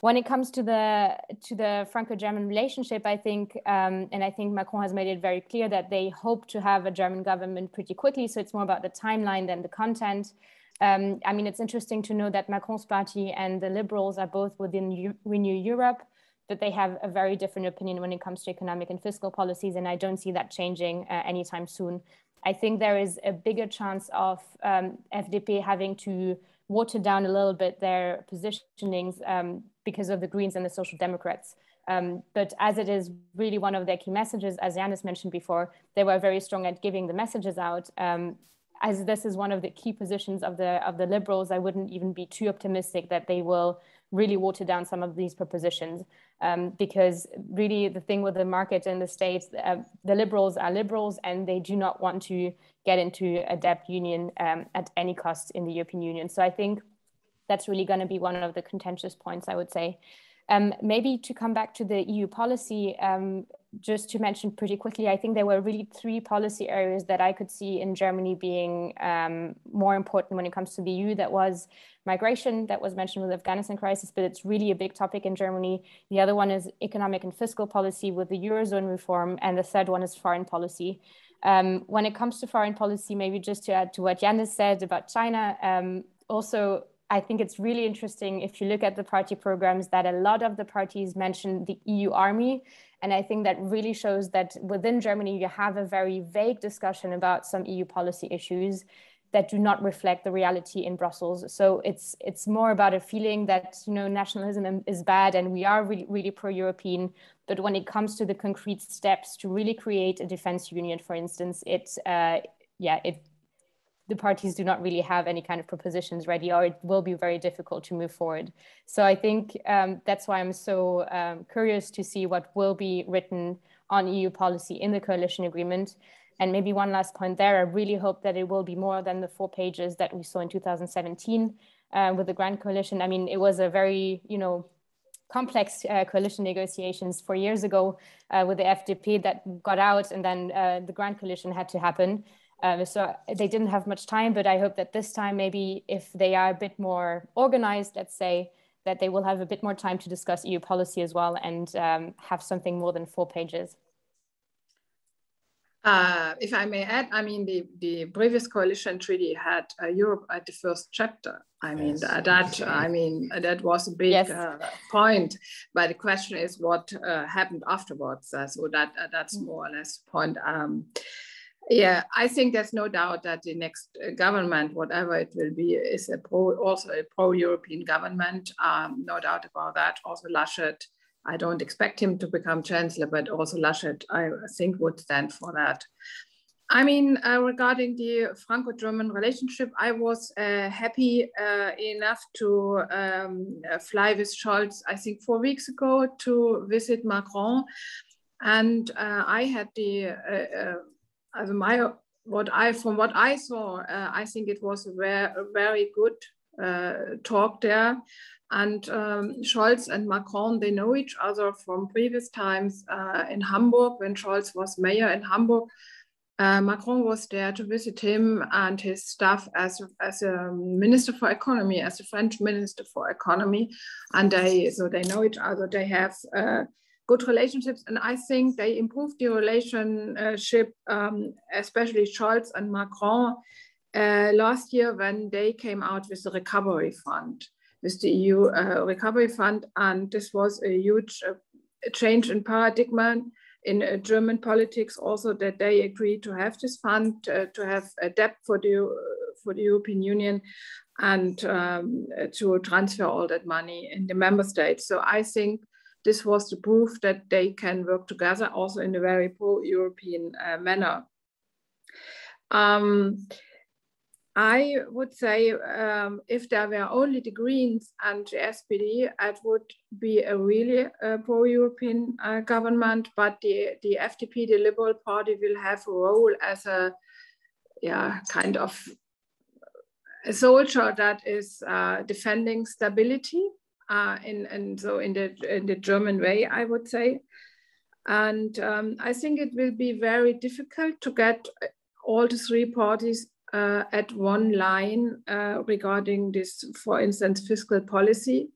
when it comes to the to the Franco-German relationship, I think, um, and I think Macron has made it very clear that they hope to have a German government pretty quickly. So it's more about the timeline than the content. Um, I mean, it's interesting to know that Macron's party and the Liberals are both within U Renew Europe, but they have a very different opinion when it comes to economic and fiscal policies, and I don't see that changing uh, anytime soon. I think there is a bigger chance of um, FDP having to water down a little bit their positionings um, because of the Greens and the Social Democrats. Um, but as it is really one of their key messages, as Janis mentioned before, they were very strong at giving the messages out. Um, as this is one of the key positions of the of the liberals, I wouldn't even be too optimistic that they will really water down some of these propositions. Um, because really the thing with the market in the States, uh, the liberals are liberals and they do not want to get into a debt union um, at any cost in the European Union. So I think that's really going to be one of the contentious points, I would say. Um, maybe to come back to the EU policy, um, just to mention pretty quickly, I think there were really three policy areas that I could see in Germany being um, more important when it comes to the EU. That was migration, that was mentioned with the Afghanistan crisis, but it's really a big topic in Germany. The other one is economic and fiscal policy with the Eurozone reform, and the third one is foreign policy. Um, when it comes to foreign policy, maybe just to add to what Janis said about China, um, also I think it's really interesting if you look at the party programs that a lot of the parties mention the EU army. And I think that really shows that within Germany, you have a very vague discussion about some EU policy issues that do not reflect the reality in Brussels. So it's it's more about a feeling that you know nationalism is bad and we are really, really pro-European. But when it comes to the concrete steps to really create a defense union, for instance, it's uh, yeah, it the parties do not really have any kind of propositions ready, or it will be very difficult to move forward. So I think um, that's why I'm so um, curious to see what will be written on EU policy in the coalition agreement. And maybe one last point there, I really hope that it will be more than the four pages that we saw in 2017 uh, with the Grand Coalition. I mean, it was a very, you know, complex uh, coalition negotiations four years ago uh, with the FDP that got out and then uh, the Grand Coalition had to happen. Um, so they didn't have much time, but I hope that this time, maybe if they are a bit more organized, let's say, that they will have a bit more time to discuss EU policy as well and um, have something more than four pages. Uh, if I may add, I mean, the, the previous coalition treaty had uh, Europe at the first chapter. I mean, yes. that, that, I mean, that was a big yes. uh, point. But the question is what uh, happened afterwards. Uh, so that uh, that's mm. more or less the point. Um, yeah, I think there's no doubt that the next uh, government, whatever it will be, is a pro, also a pro-European government. Um, no doubt about that. Also, Laschet, I don't expect him to become chancellor, but also Laschet, I think, would stand for that. I mean, uh, regarding the Franco-German relationship, I was uh, happy uh, enough to um, fly with Scholz, I think, four weeks ago to visit Macron. And uh, I had the also my what I from what I saw, uh, I think it was a very, a very good uh, talk there. And um, Scholz and Macron, they know each other from previous times uh, in Hamburg when Scholz was mayor in Hamburg. Uh, Macron was there to visit him and his staff as, as a minister for economy, as a French minister for economy. And they, so they know each other. They have uh, good relationships. And I think they improved the relationship, um, especially Scholz and Macron, uh, last year when they came out with the recovery fund, with the EU uh, recovery fund. And this was a huge uh, change in paradigm in uh, German politics also that they agreed to have this fund, uh, to have a debt for the, for the European Union and um, to transfer all that money in the member states. So I think this was the proof that they can work together also in a very pro-European uh, manner. Um, I would say um, if there were only the Greens and the SPD, it would be a really uh, pro-European uh, government, but the, the FDP, the Liberal Party, will have a role as a yeah, kind of a soldier that is uh, defending stability uh, in, and so in the, in the German way, I would say. And um, I think it will be very difficult to get all the three parties uh, at one line uh, regarding this, for instance, fiscal policy.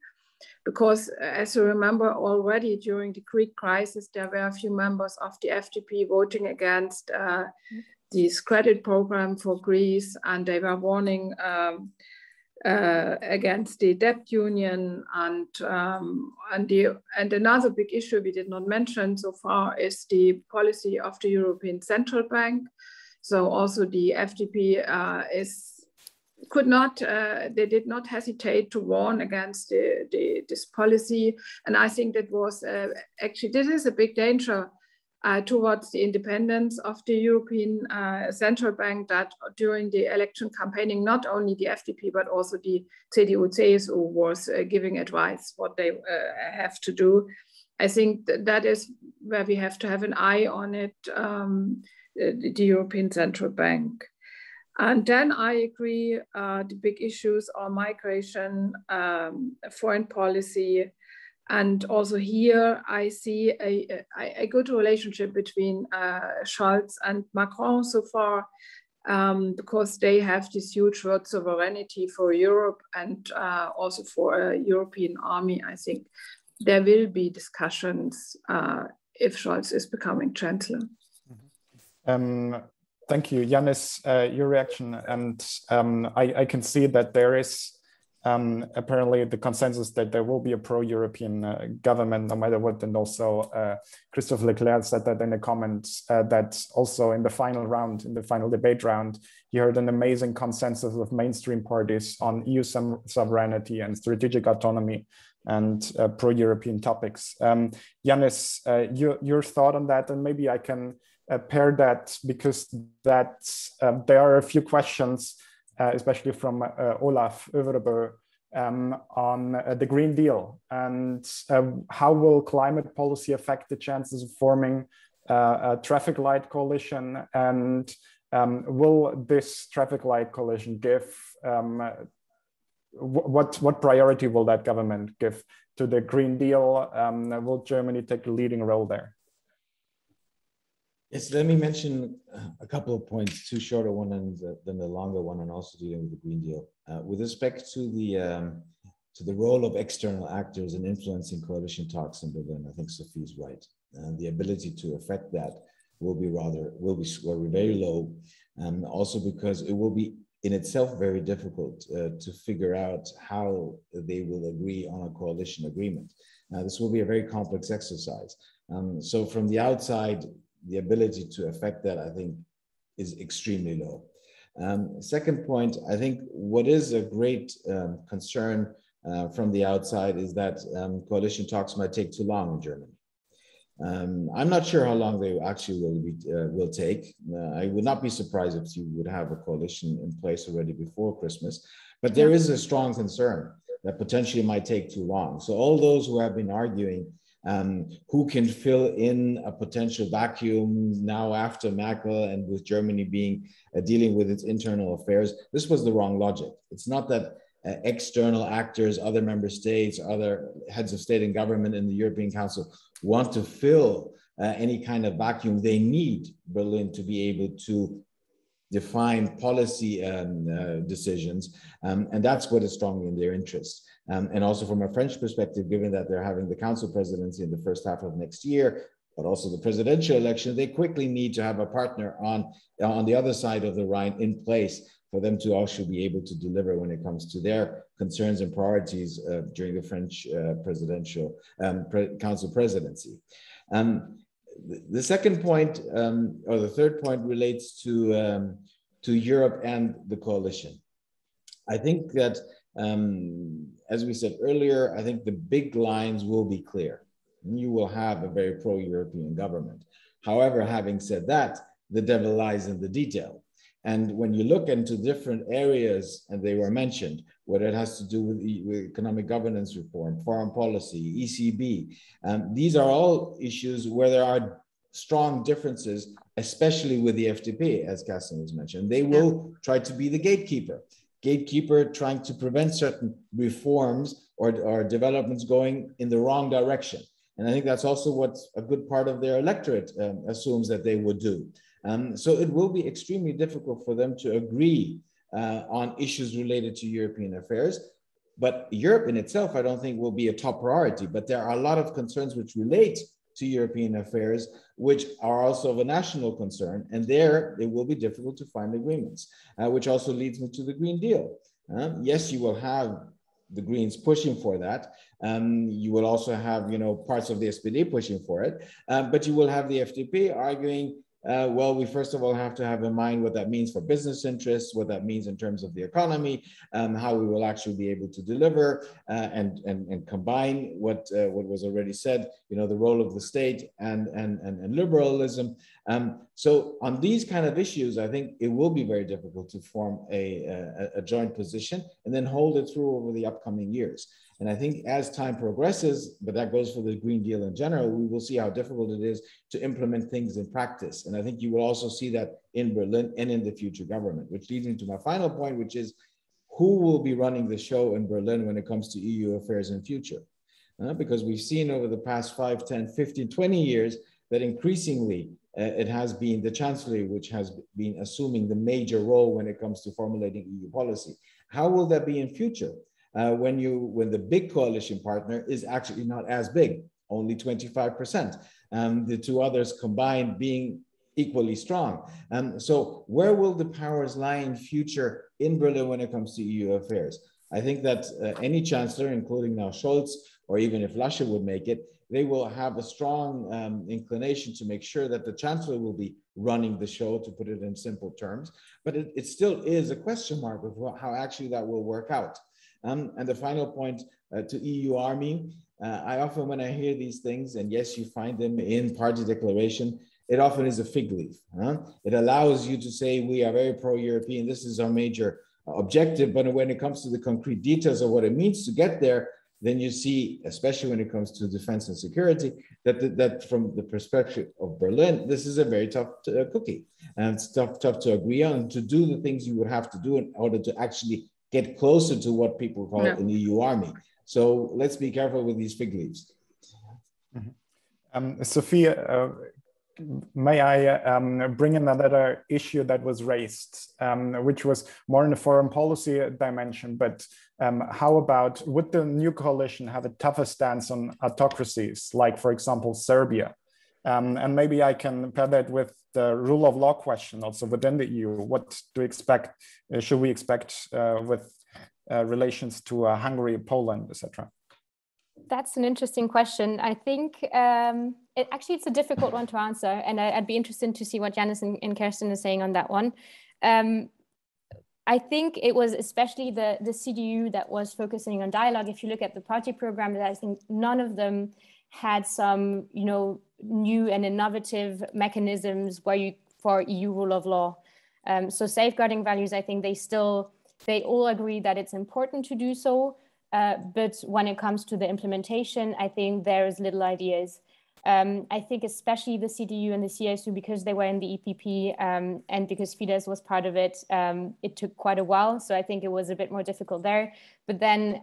Because uh, as you remember already during the Greek crisis, there were a few members of the FDP voting against uh, this credit program for Greece, and they were warning um, uh, against the debt union and um, and the and another big issue we did not mention so far is the policy of the European Central Bank. So also the FDP uh, is could not uh, they did not hesitate to warn against the, the, this policy and I think that was uh, actually this is a big danger uh, towards the independence of the European uh, Central Bank that during the election campaigning, not only the FDP, but also the CDU-CSU was uh, giving advice what they uh, have to do. I think th that is where we have to have an eye on it, um, the, the, European Central Bank. And then I agree, uh, the big issues are migration, um, foreign policy, and also here, I see a, a, a good relationship between uh, Scholz and Macron so far, um, because they have this huge word sovereignty for Europe and uh, also for a European army. I think there will be discussions uh, if Scholz is becoming chancellor. Um, thank you, Janis. Uh, your reaction, and um, I, I, can see that there is um, apparently the consensus that there will be a pro-European uh, government no matter what. And also uh, Christophe Leclerc said that in the comments uh, that also in the final round, in the final debate round, he heard an amazing consensus of mainstream parties on EU sovereignty and strategic autonomy and uh, pro-European topics. Um, Janis, uh, your, your thought on that, and maybe I can uh, pair that because that there are a few questions especially from uh, Olaf Överbø, um, on uh, the Green Deal and how will climate policy affect the chances of forming a traffic light coalition and um, will this traffic light coalition give um, what what priority will that government give to the Green Deal? Um, will Germany take a leading role there? Yes, let me mention uh, a couple of points, two shorter one and the, then the longer one, and also dealing with the Green Deal. Uh, with respect to the um, to the role of external actors in influencing coalition talks in Berlin, I think Sophie's right. And the ability to affect that will be rather will be, will be very low, and um, also because it will be in itself very difficult uh, to figure out how they will agree on a coalition agreement. This will be a very complex exercise. Um, so from the outside, the ability to affect that, I think, is extremely low. Um, second point, I think what is a great um, concern uh, from the outside is that um, coalition talks might take too long in Germany. Um, I'm not sure how long they actually will be, uh, will take. Uh, I would not be surprised if you would have a coalition in place already before Christmas, but there is a strong concern that potentially might take too long. So all those who have been arguing um, who can fill in a potential vacuum now after Merkel and with Germany being uh, dealing with its internal affairs. This was the wrong logic. It's not that uh, external actors, other member states, other heads of state and government in the European Council want to fill uh, any kind of vacuum. They need Berlin to be able to define policy um, uh, decisions, um, and that's what is strongly in their interest. Um, and also from a French perspective, given that they're having the council presidency in the first half of next year, but also the presidential election, they quickly need to have a partner on, on the other side of the Rhine in place for them to also be able to deliver when it comes to their concerns and priorities uh, during the French uh, presidential um, pre council presidency. Um, the, second point, um, or the third point, relates to um, to Europe and the coalition. I think that um, as we said earlier, I think the big lines will be clear. You will have a very pro European government. However, having said that, the devil lies in the detail. And when you look into different areas, and they were mentioned, whether it has to do with, economic governance reform, foreign policy, ECB, um, these are all issues where there are strong differences, especially with the FDP, as Cerstin has mentioned. They will try to be the gatekeeper gatekeeper trying to prevent certain reforms or, or developments going in the wrong direction. And I think that's also what a good part of their electorate um, assumes that they would do. Um, so it will be extremely difficult for them to agree uh, on issues related to European affairs. But Europe in itself, I don't think will be a top priority. But there are a lot of concerns which relate to European affairs, which are also of a national concern. And there it will be difficult to find agreements, uh, which also leads me to the Green Deal. Uh, yes, you will have the Greens pushing for that. Um, you will also have, you know, parts of the SPD pushing for it, um, but you will have the FDP arguing uh, well, we first of all have to have in mind what that means for business interests, what that means in terms of the economy, um, how we will actually be able to deliver uh, and, and, and combine what, uh, what was already said, you know, the role of the state and, and, and, and liberalism. Um, so on these kind of issues, I think it will be very difficult to form a, a, a joint position and then hold it through over the upcoming years. And I think as time progresses, but that goes for the Green Deal in general, we will see how difficult it is to implement things in practice. And I think you will also see that in Berlin and in the future government, which leads me to my final point, which is who will be running the show in Berlin when it comes to EU affairs in future? Uh, because we've seen over the past 5, 10, 15, 20 years that increasingly uh, it has been the Chancellery which has been assuming the major role when it comes to formulating EU policy. How will that be in future? Uh, when you when the big coalition partner is actually not as big, only 25%. Um, the two others combined being equally strong. Um, so where will the powers lie in future in Berlin when it comes to EU affairs? I think that uh, any chancellor, including now Scholz, or even if Laschet would make it, they will have a strong um, inclination to make sure that the chancellor will be running the show, to put it in simple terms. But it, it still is a question mark of how actually that will work out. Um, and the final point uh, to EU Army, uh, I often, when I hear these things, and yes, you find them in party declaration, it often is a fig leaf. Huh? It allows you to say, we are very pro-European, this is our major objective, but when it comes to the concrete details of what it means to get there, then you see, especially when it comes to defense and security, that, the, that from the perspective of Berlin, this is a very tough uh, cookie. And it's tough, tough to agree on to do the things you would have to do in order to actually get closer to what people call yeah. an EU army. So let's be careful with these fig leaves. Mm -hmm. um, Sophia, uh, may I um, bring in another issue that was raised, um, which was more in the foreign policy dimension, but um, how about, would the new coalition have a tougher stance on autocracies, like for example, Serbia? Um, and maybe I can pair that with the rule of law question also within the EU. What do we expect? Uh, should we expect uh, with uh, relations to uh, Hungary, Poland, etc.? That's an interesting question. I think um, it, actually it's a difficult one to answer, and I, would be interested to see what Janis and, and Cerstin are saying on that one. Um, I think it was especially the, the CDU that was focusing on dialogue. If you look at the party program, I think none of them had some, you know, new and innovative mechanisms where you for EU rule of law. Um, so safeguarding values, I think they still they all agree that it's important to do so. Uh, but when it comes to the implementation, I think there is little ideas. Um, I think especially the CDU and the CSU, because they were in the EPP um, and because Fidesz was part of it, um, it took quite a while. So I think it was a bit more difficult there. But then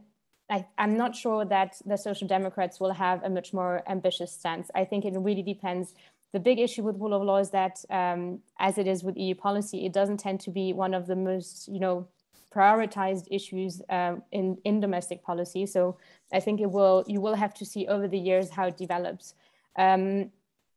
I, am not sure that the Social Democrats will have a much more ambitious stance. I think it really depends. The big issue with rule of law is that, um, as it is with EU policy, it doesn't tend to be one of the most, you know, prioritized issues um, in in domestic policy. So I think it will you will have to see over the years how it develops. Um,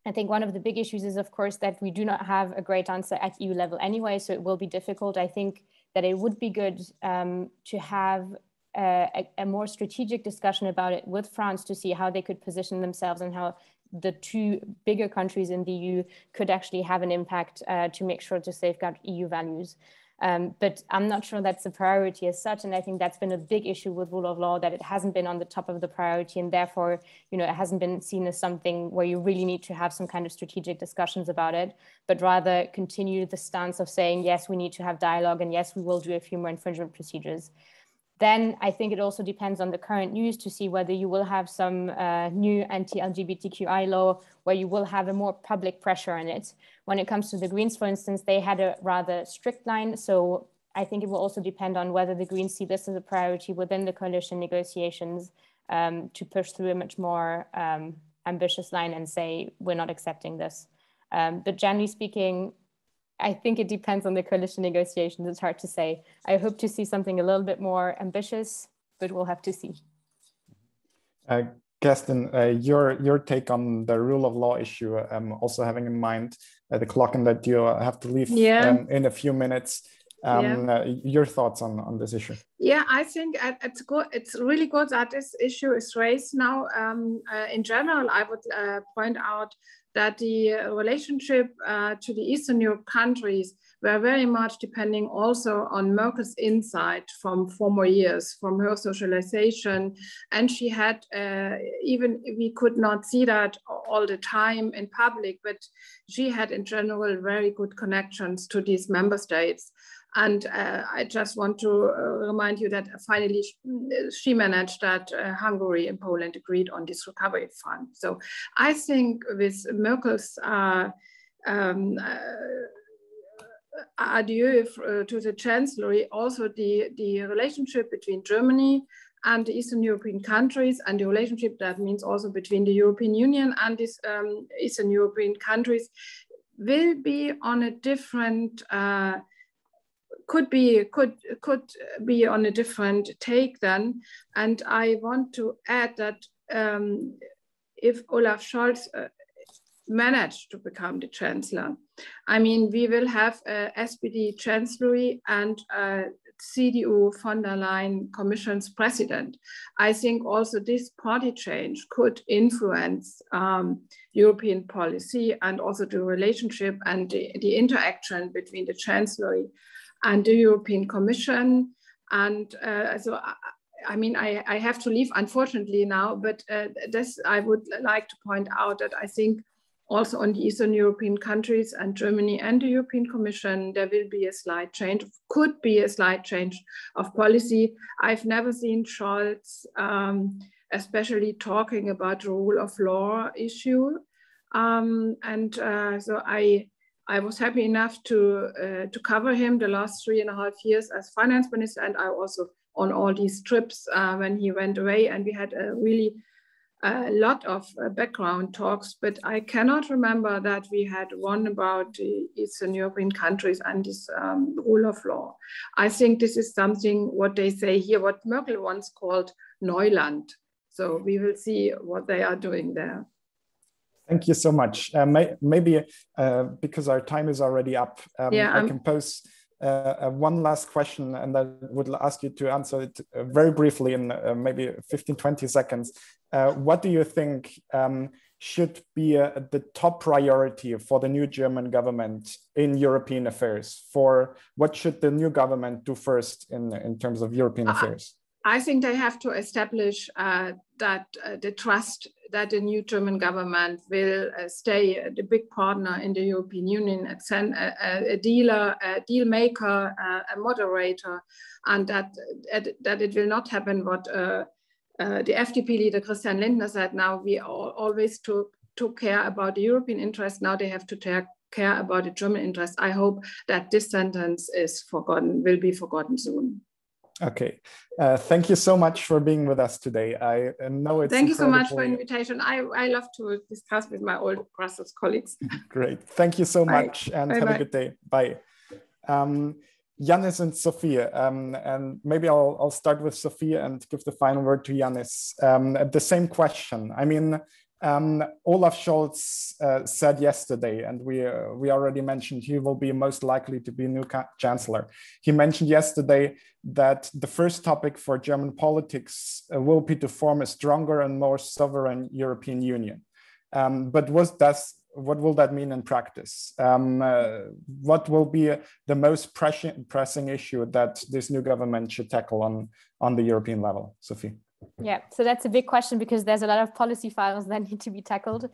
I think one of the big issues is, of course, that we do not have a great answer at EU level anyway, so it will be difficult. I think that it would be good um, to have a, a, more strategic discussion about it with France to see how they could position themselves and how the two bigger countries in the EU could actually have an impact uh, to make sure to safeguard EU values. Um, but I'm not sure that's a priority as such. And I think that's been a big issue with rule of law that it hasn't been on the top of the priority. And therefore, you know, it hasn't been seen as something where you really need to have some kind of strategic discussions about it, but rather continue the stance of saying, yes, we need to have dialogue. And yes, we will do a few more infringement procedures. Then I think it also depends on the current news to see whether you will have some uh, new anti-LGBTQI law where you will have a more public pressure on it. When it comes to the Greens, for instance, they had a rather strict line. So I think it will also depend on whether the Greens see this as a priority within the coalition negotiations um, to push through a much more um, ambitious line and say, we're not accepting this. Um, but generally speaking, I think it depends on the coalition negotiations. It's hard to say. I hope to see something a little bit more ambitious, but we'll have to see. Uh, Cerstin, uh, your your take on the rule of law issue, um, also having in mind uh, the clock and that you have to leave yeah. um, in a few minutes. Um, yeah. uh, your thoughts on, on this issue? Yeah, I think it's good. It's really good that this issue is raised now. Um, uh, in general, I would uh, point out that the relationship uh, to the Eastern Europe countries were very much depending also on Merkel's insight from former years, from her socialization. And she had, uh, even we could not see that all the time in public, but she had in general very good connections to these member states. And uh, I just want to uh, remind you that finally she managed that uh, Hungary and Poland agreed on this recovery fund. So I think with Merkel's uh, um, uh, adieu uh, to the Chancellery, also the, the relationship between Germany and the Eastern European countries and the relationship that means also between the European Union and these um, Eastern European countries will be on a different uh, could be could could be on a different take then. And i want to add that um, if olaf scholz uh, managed to become the chancellor i mean we will have a spd chancellery and a cdu von der leyen commission's president. I think also this party change could influence um, european policy and also the relationship and the, the interaction between the chancellery and the European Commission. And uh, so, I, mean, I, I, have to leave, unfortunately, now, but uh, this I would like to point out that I think also on the Eastern European countries and Germany and the European Commission, there will be a slight change, could be a slight change of policy. I've never seen Scholz, um, especially talking about the rule of law issue. Um, and uh, so I, I was happy enough to uh, to cover him the last three and a half years as finance minister, and I also on all these trips uh, when he went away, and we had a really a lot of uh, background talks. But I cannot remember that we had one about Eastern European countries and this um, rule of law. I think this is something what they say here, what Merkel once called Neuland. So we will see what they are doing there. Thank you so much. Uh, may, maybe uh, because our time is already up, um, yeah, I can pose uh, uh, one last question and I would ask you to answer it uh, very briefly in uh, maybe 15, 20 seconds. what do you think um, should be the top priority for the new German government in European affairs? For what should the new government do first in, in terms of European affairs? I think they have to establish uh, that uh, the trust that the new German government will uh, stay the big partner in the European Union, a, a, a dealer, a deal maker, uh, a moderator, and that, that it will not happen what uh, uh, the FDP leader Christian Lindner said, now we always took, took care about the European interest, now they have to take care about the German interest. I hope that this sentence is forgotten, will be forgotten soon. Okay, uh, thank you so much for being with us today. I know it's. Thank you so much for invitation. I, I love to discuss with my old Brussels colleagues. Great, thank you so bye. much, and bye have bye. a good day. Bye. Um, Janis and Sophia, um, and maybe I'll, I'll start with Sophia and give the final word to Janis. Um, the same question. I mean, um, Olaf Scholz uh, said yesterday, and we uh, we already mentioned he will be most likely to be new chancellor. He mentioned yesterday that the first topic for German politics uh, will be to form a stronger and more sovereign European Union. Um, but what does what will that mean in practice? Um, uh, what will be the most pressing, pressing issue that this new government should tackle on on the European level, Sophie? Yeah, so that's a big question because there's a lot of policy files that need to be tackled.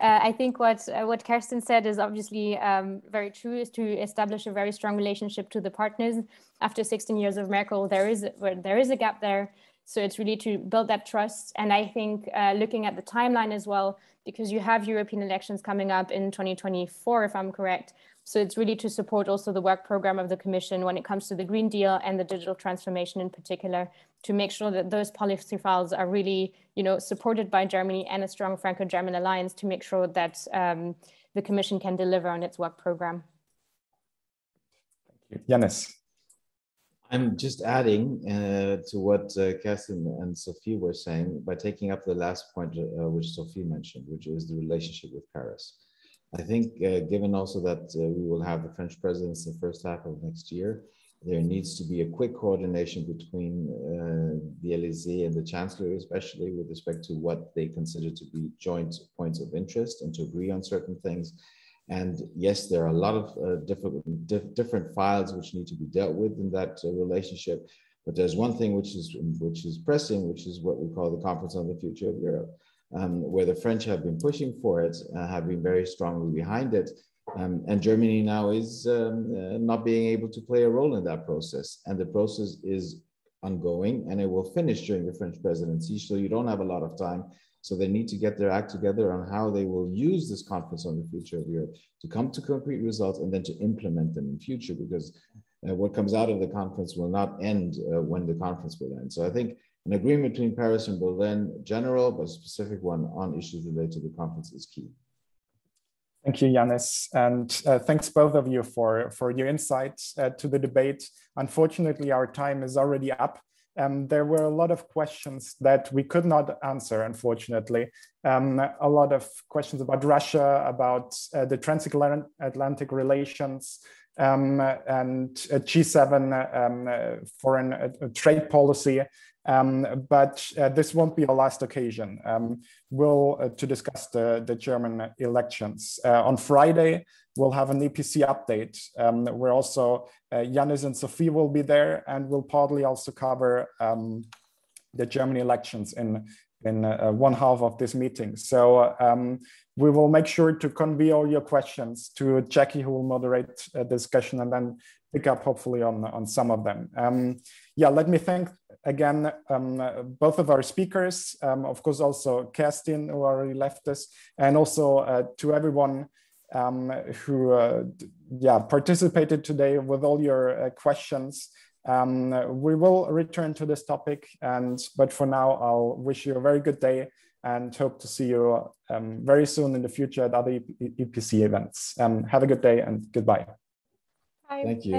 Uh, I think what uh, what Cerstin said is obviously um, very true. Is to establish a very strong relationship to the partners. After 16 years of Merkel, there is there is a gap there. So it's really to build that trust. And I think uh, looking at the timeline as well, because you have European elections coming up in 2024, if I'm correct. So it's really to support also the work program of the Commission when it comes to the Green Deal and the digital transformation in particular, to make sure that those policy files are really, you know, supported by Germany and a strong Franco-German alliance to make sure that um, the Commission can deliver on its work program. Thank you. Janis. I'm just adding uh, to what uh, Cerstin and Sophie were saying by taking up the last point uh, which Sophie mentioned, which is the relationship with Paris. I think, uh, given also that uh, we will have the French presidency in the first half of next year, there needs to be a quick coordination between uh, the Elysee and the Chancellor, especially with respect to what they consider to be joint points of interest and to agree on certain things and yes, there are a lot of uh, different, diff different files which need to be dealt with in that uh, relationship. But there's one thing which is which is pressing, which is what we call the Conference on the Future of Europe, um, where the French have been pushing for it, uh, have been very strongly behind it. Um, and Germany now is um, uh, not being able to play a role in that process. And the process is ongoing and it will finish during the French presidency. So you don't have a lot of time so they need to get their act together on how they will use this conference on the future of Europe to come to concrete results and then to implement them in future because uh, what comes out of the conference will not end uh, when the conference will end. So I think an agreement between Paris and Berlin, general, but specific one on issues related to the conference is key. Thank you, Janis. And uh, thanks both of you for, for your insights uh, to the debate. Unfortunately, our time is already up. Um, there were a lot of questions that we could not answer, unfortunately. Um, a lot of questions about Russia, about uh, the transatlantic relations, um, and G7 um, uh, foreign uh, trade policy. Um, but uh, this won't be our last occasion. Um, we'll uh, to discuss the, the German elections. Uh, on Friday, we'll have an EPC update. Um, we're also, uh, Janis and Sophie will be there and we'll partly also cover um, the German elections in, in uh, one half of this meeting. So um, we will make sure to convey all your questions to Jackie, who will moderate a discussion and then pick up hopefully on, on some of them. Um, yeah, let me thank again um, both of our speakers, um, of course also Cerstin who already left us, and also uh, to everyone um, who uh, yeah, participated today with all your uh, questions. Um, we will return to this topic, and but for now, I'll wish you a very good day and hope to see you um, very soon in the future at other EPC events. Um, have a good day and goodbye. Bye. Thank you.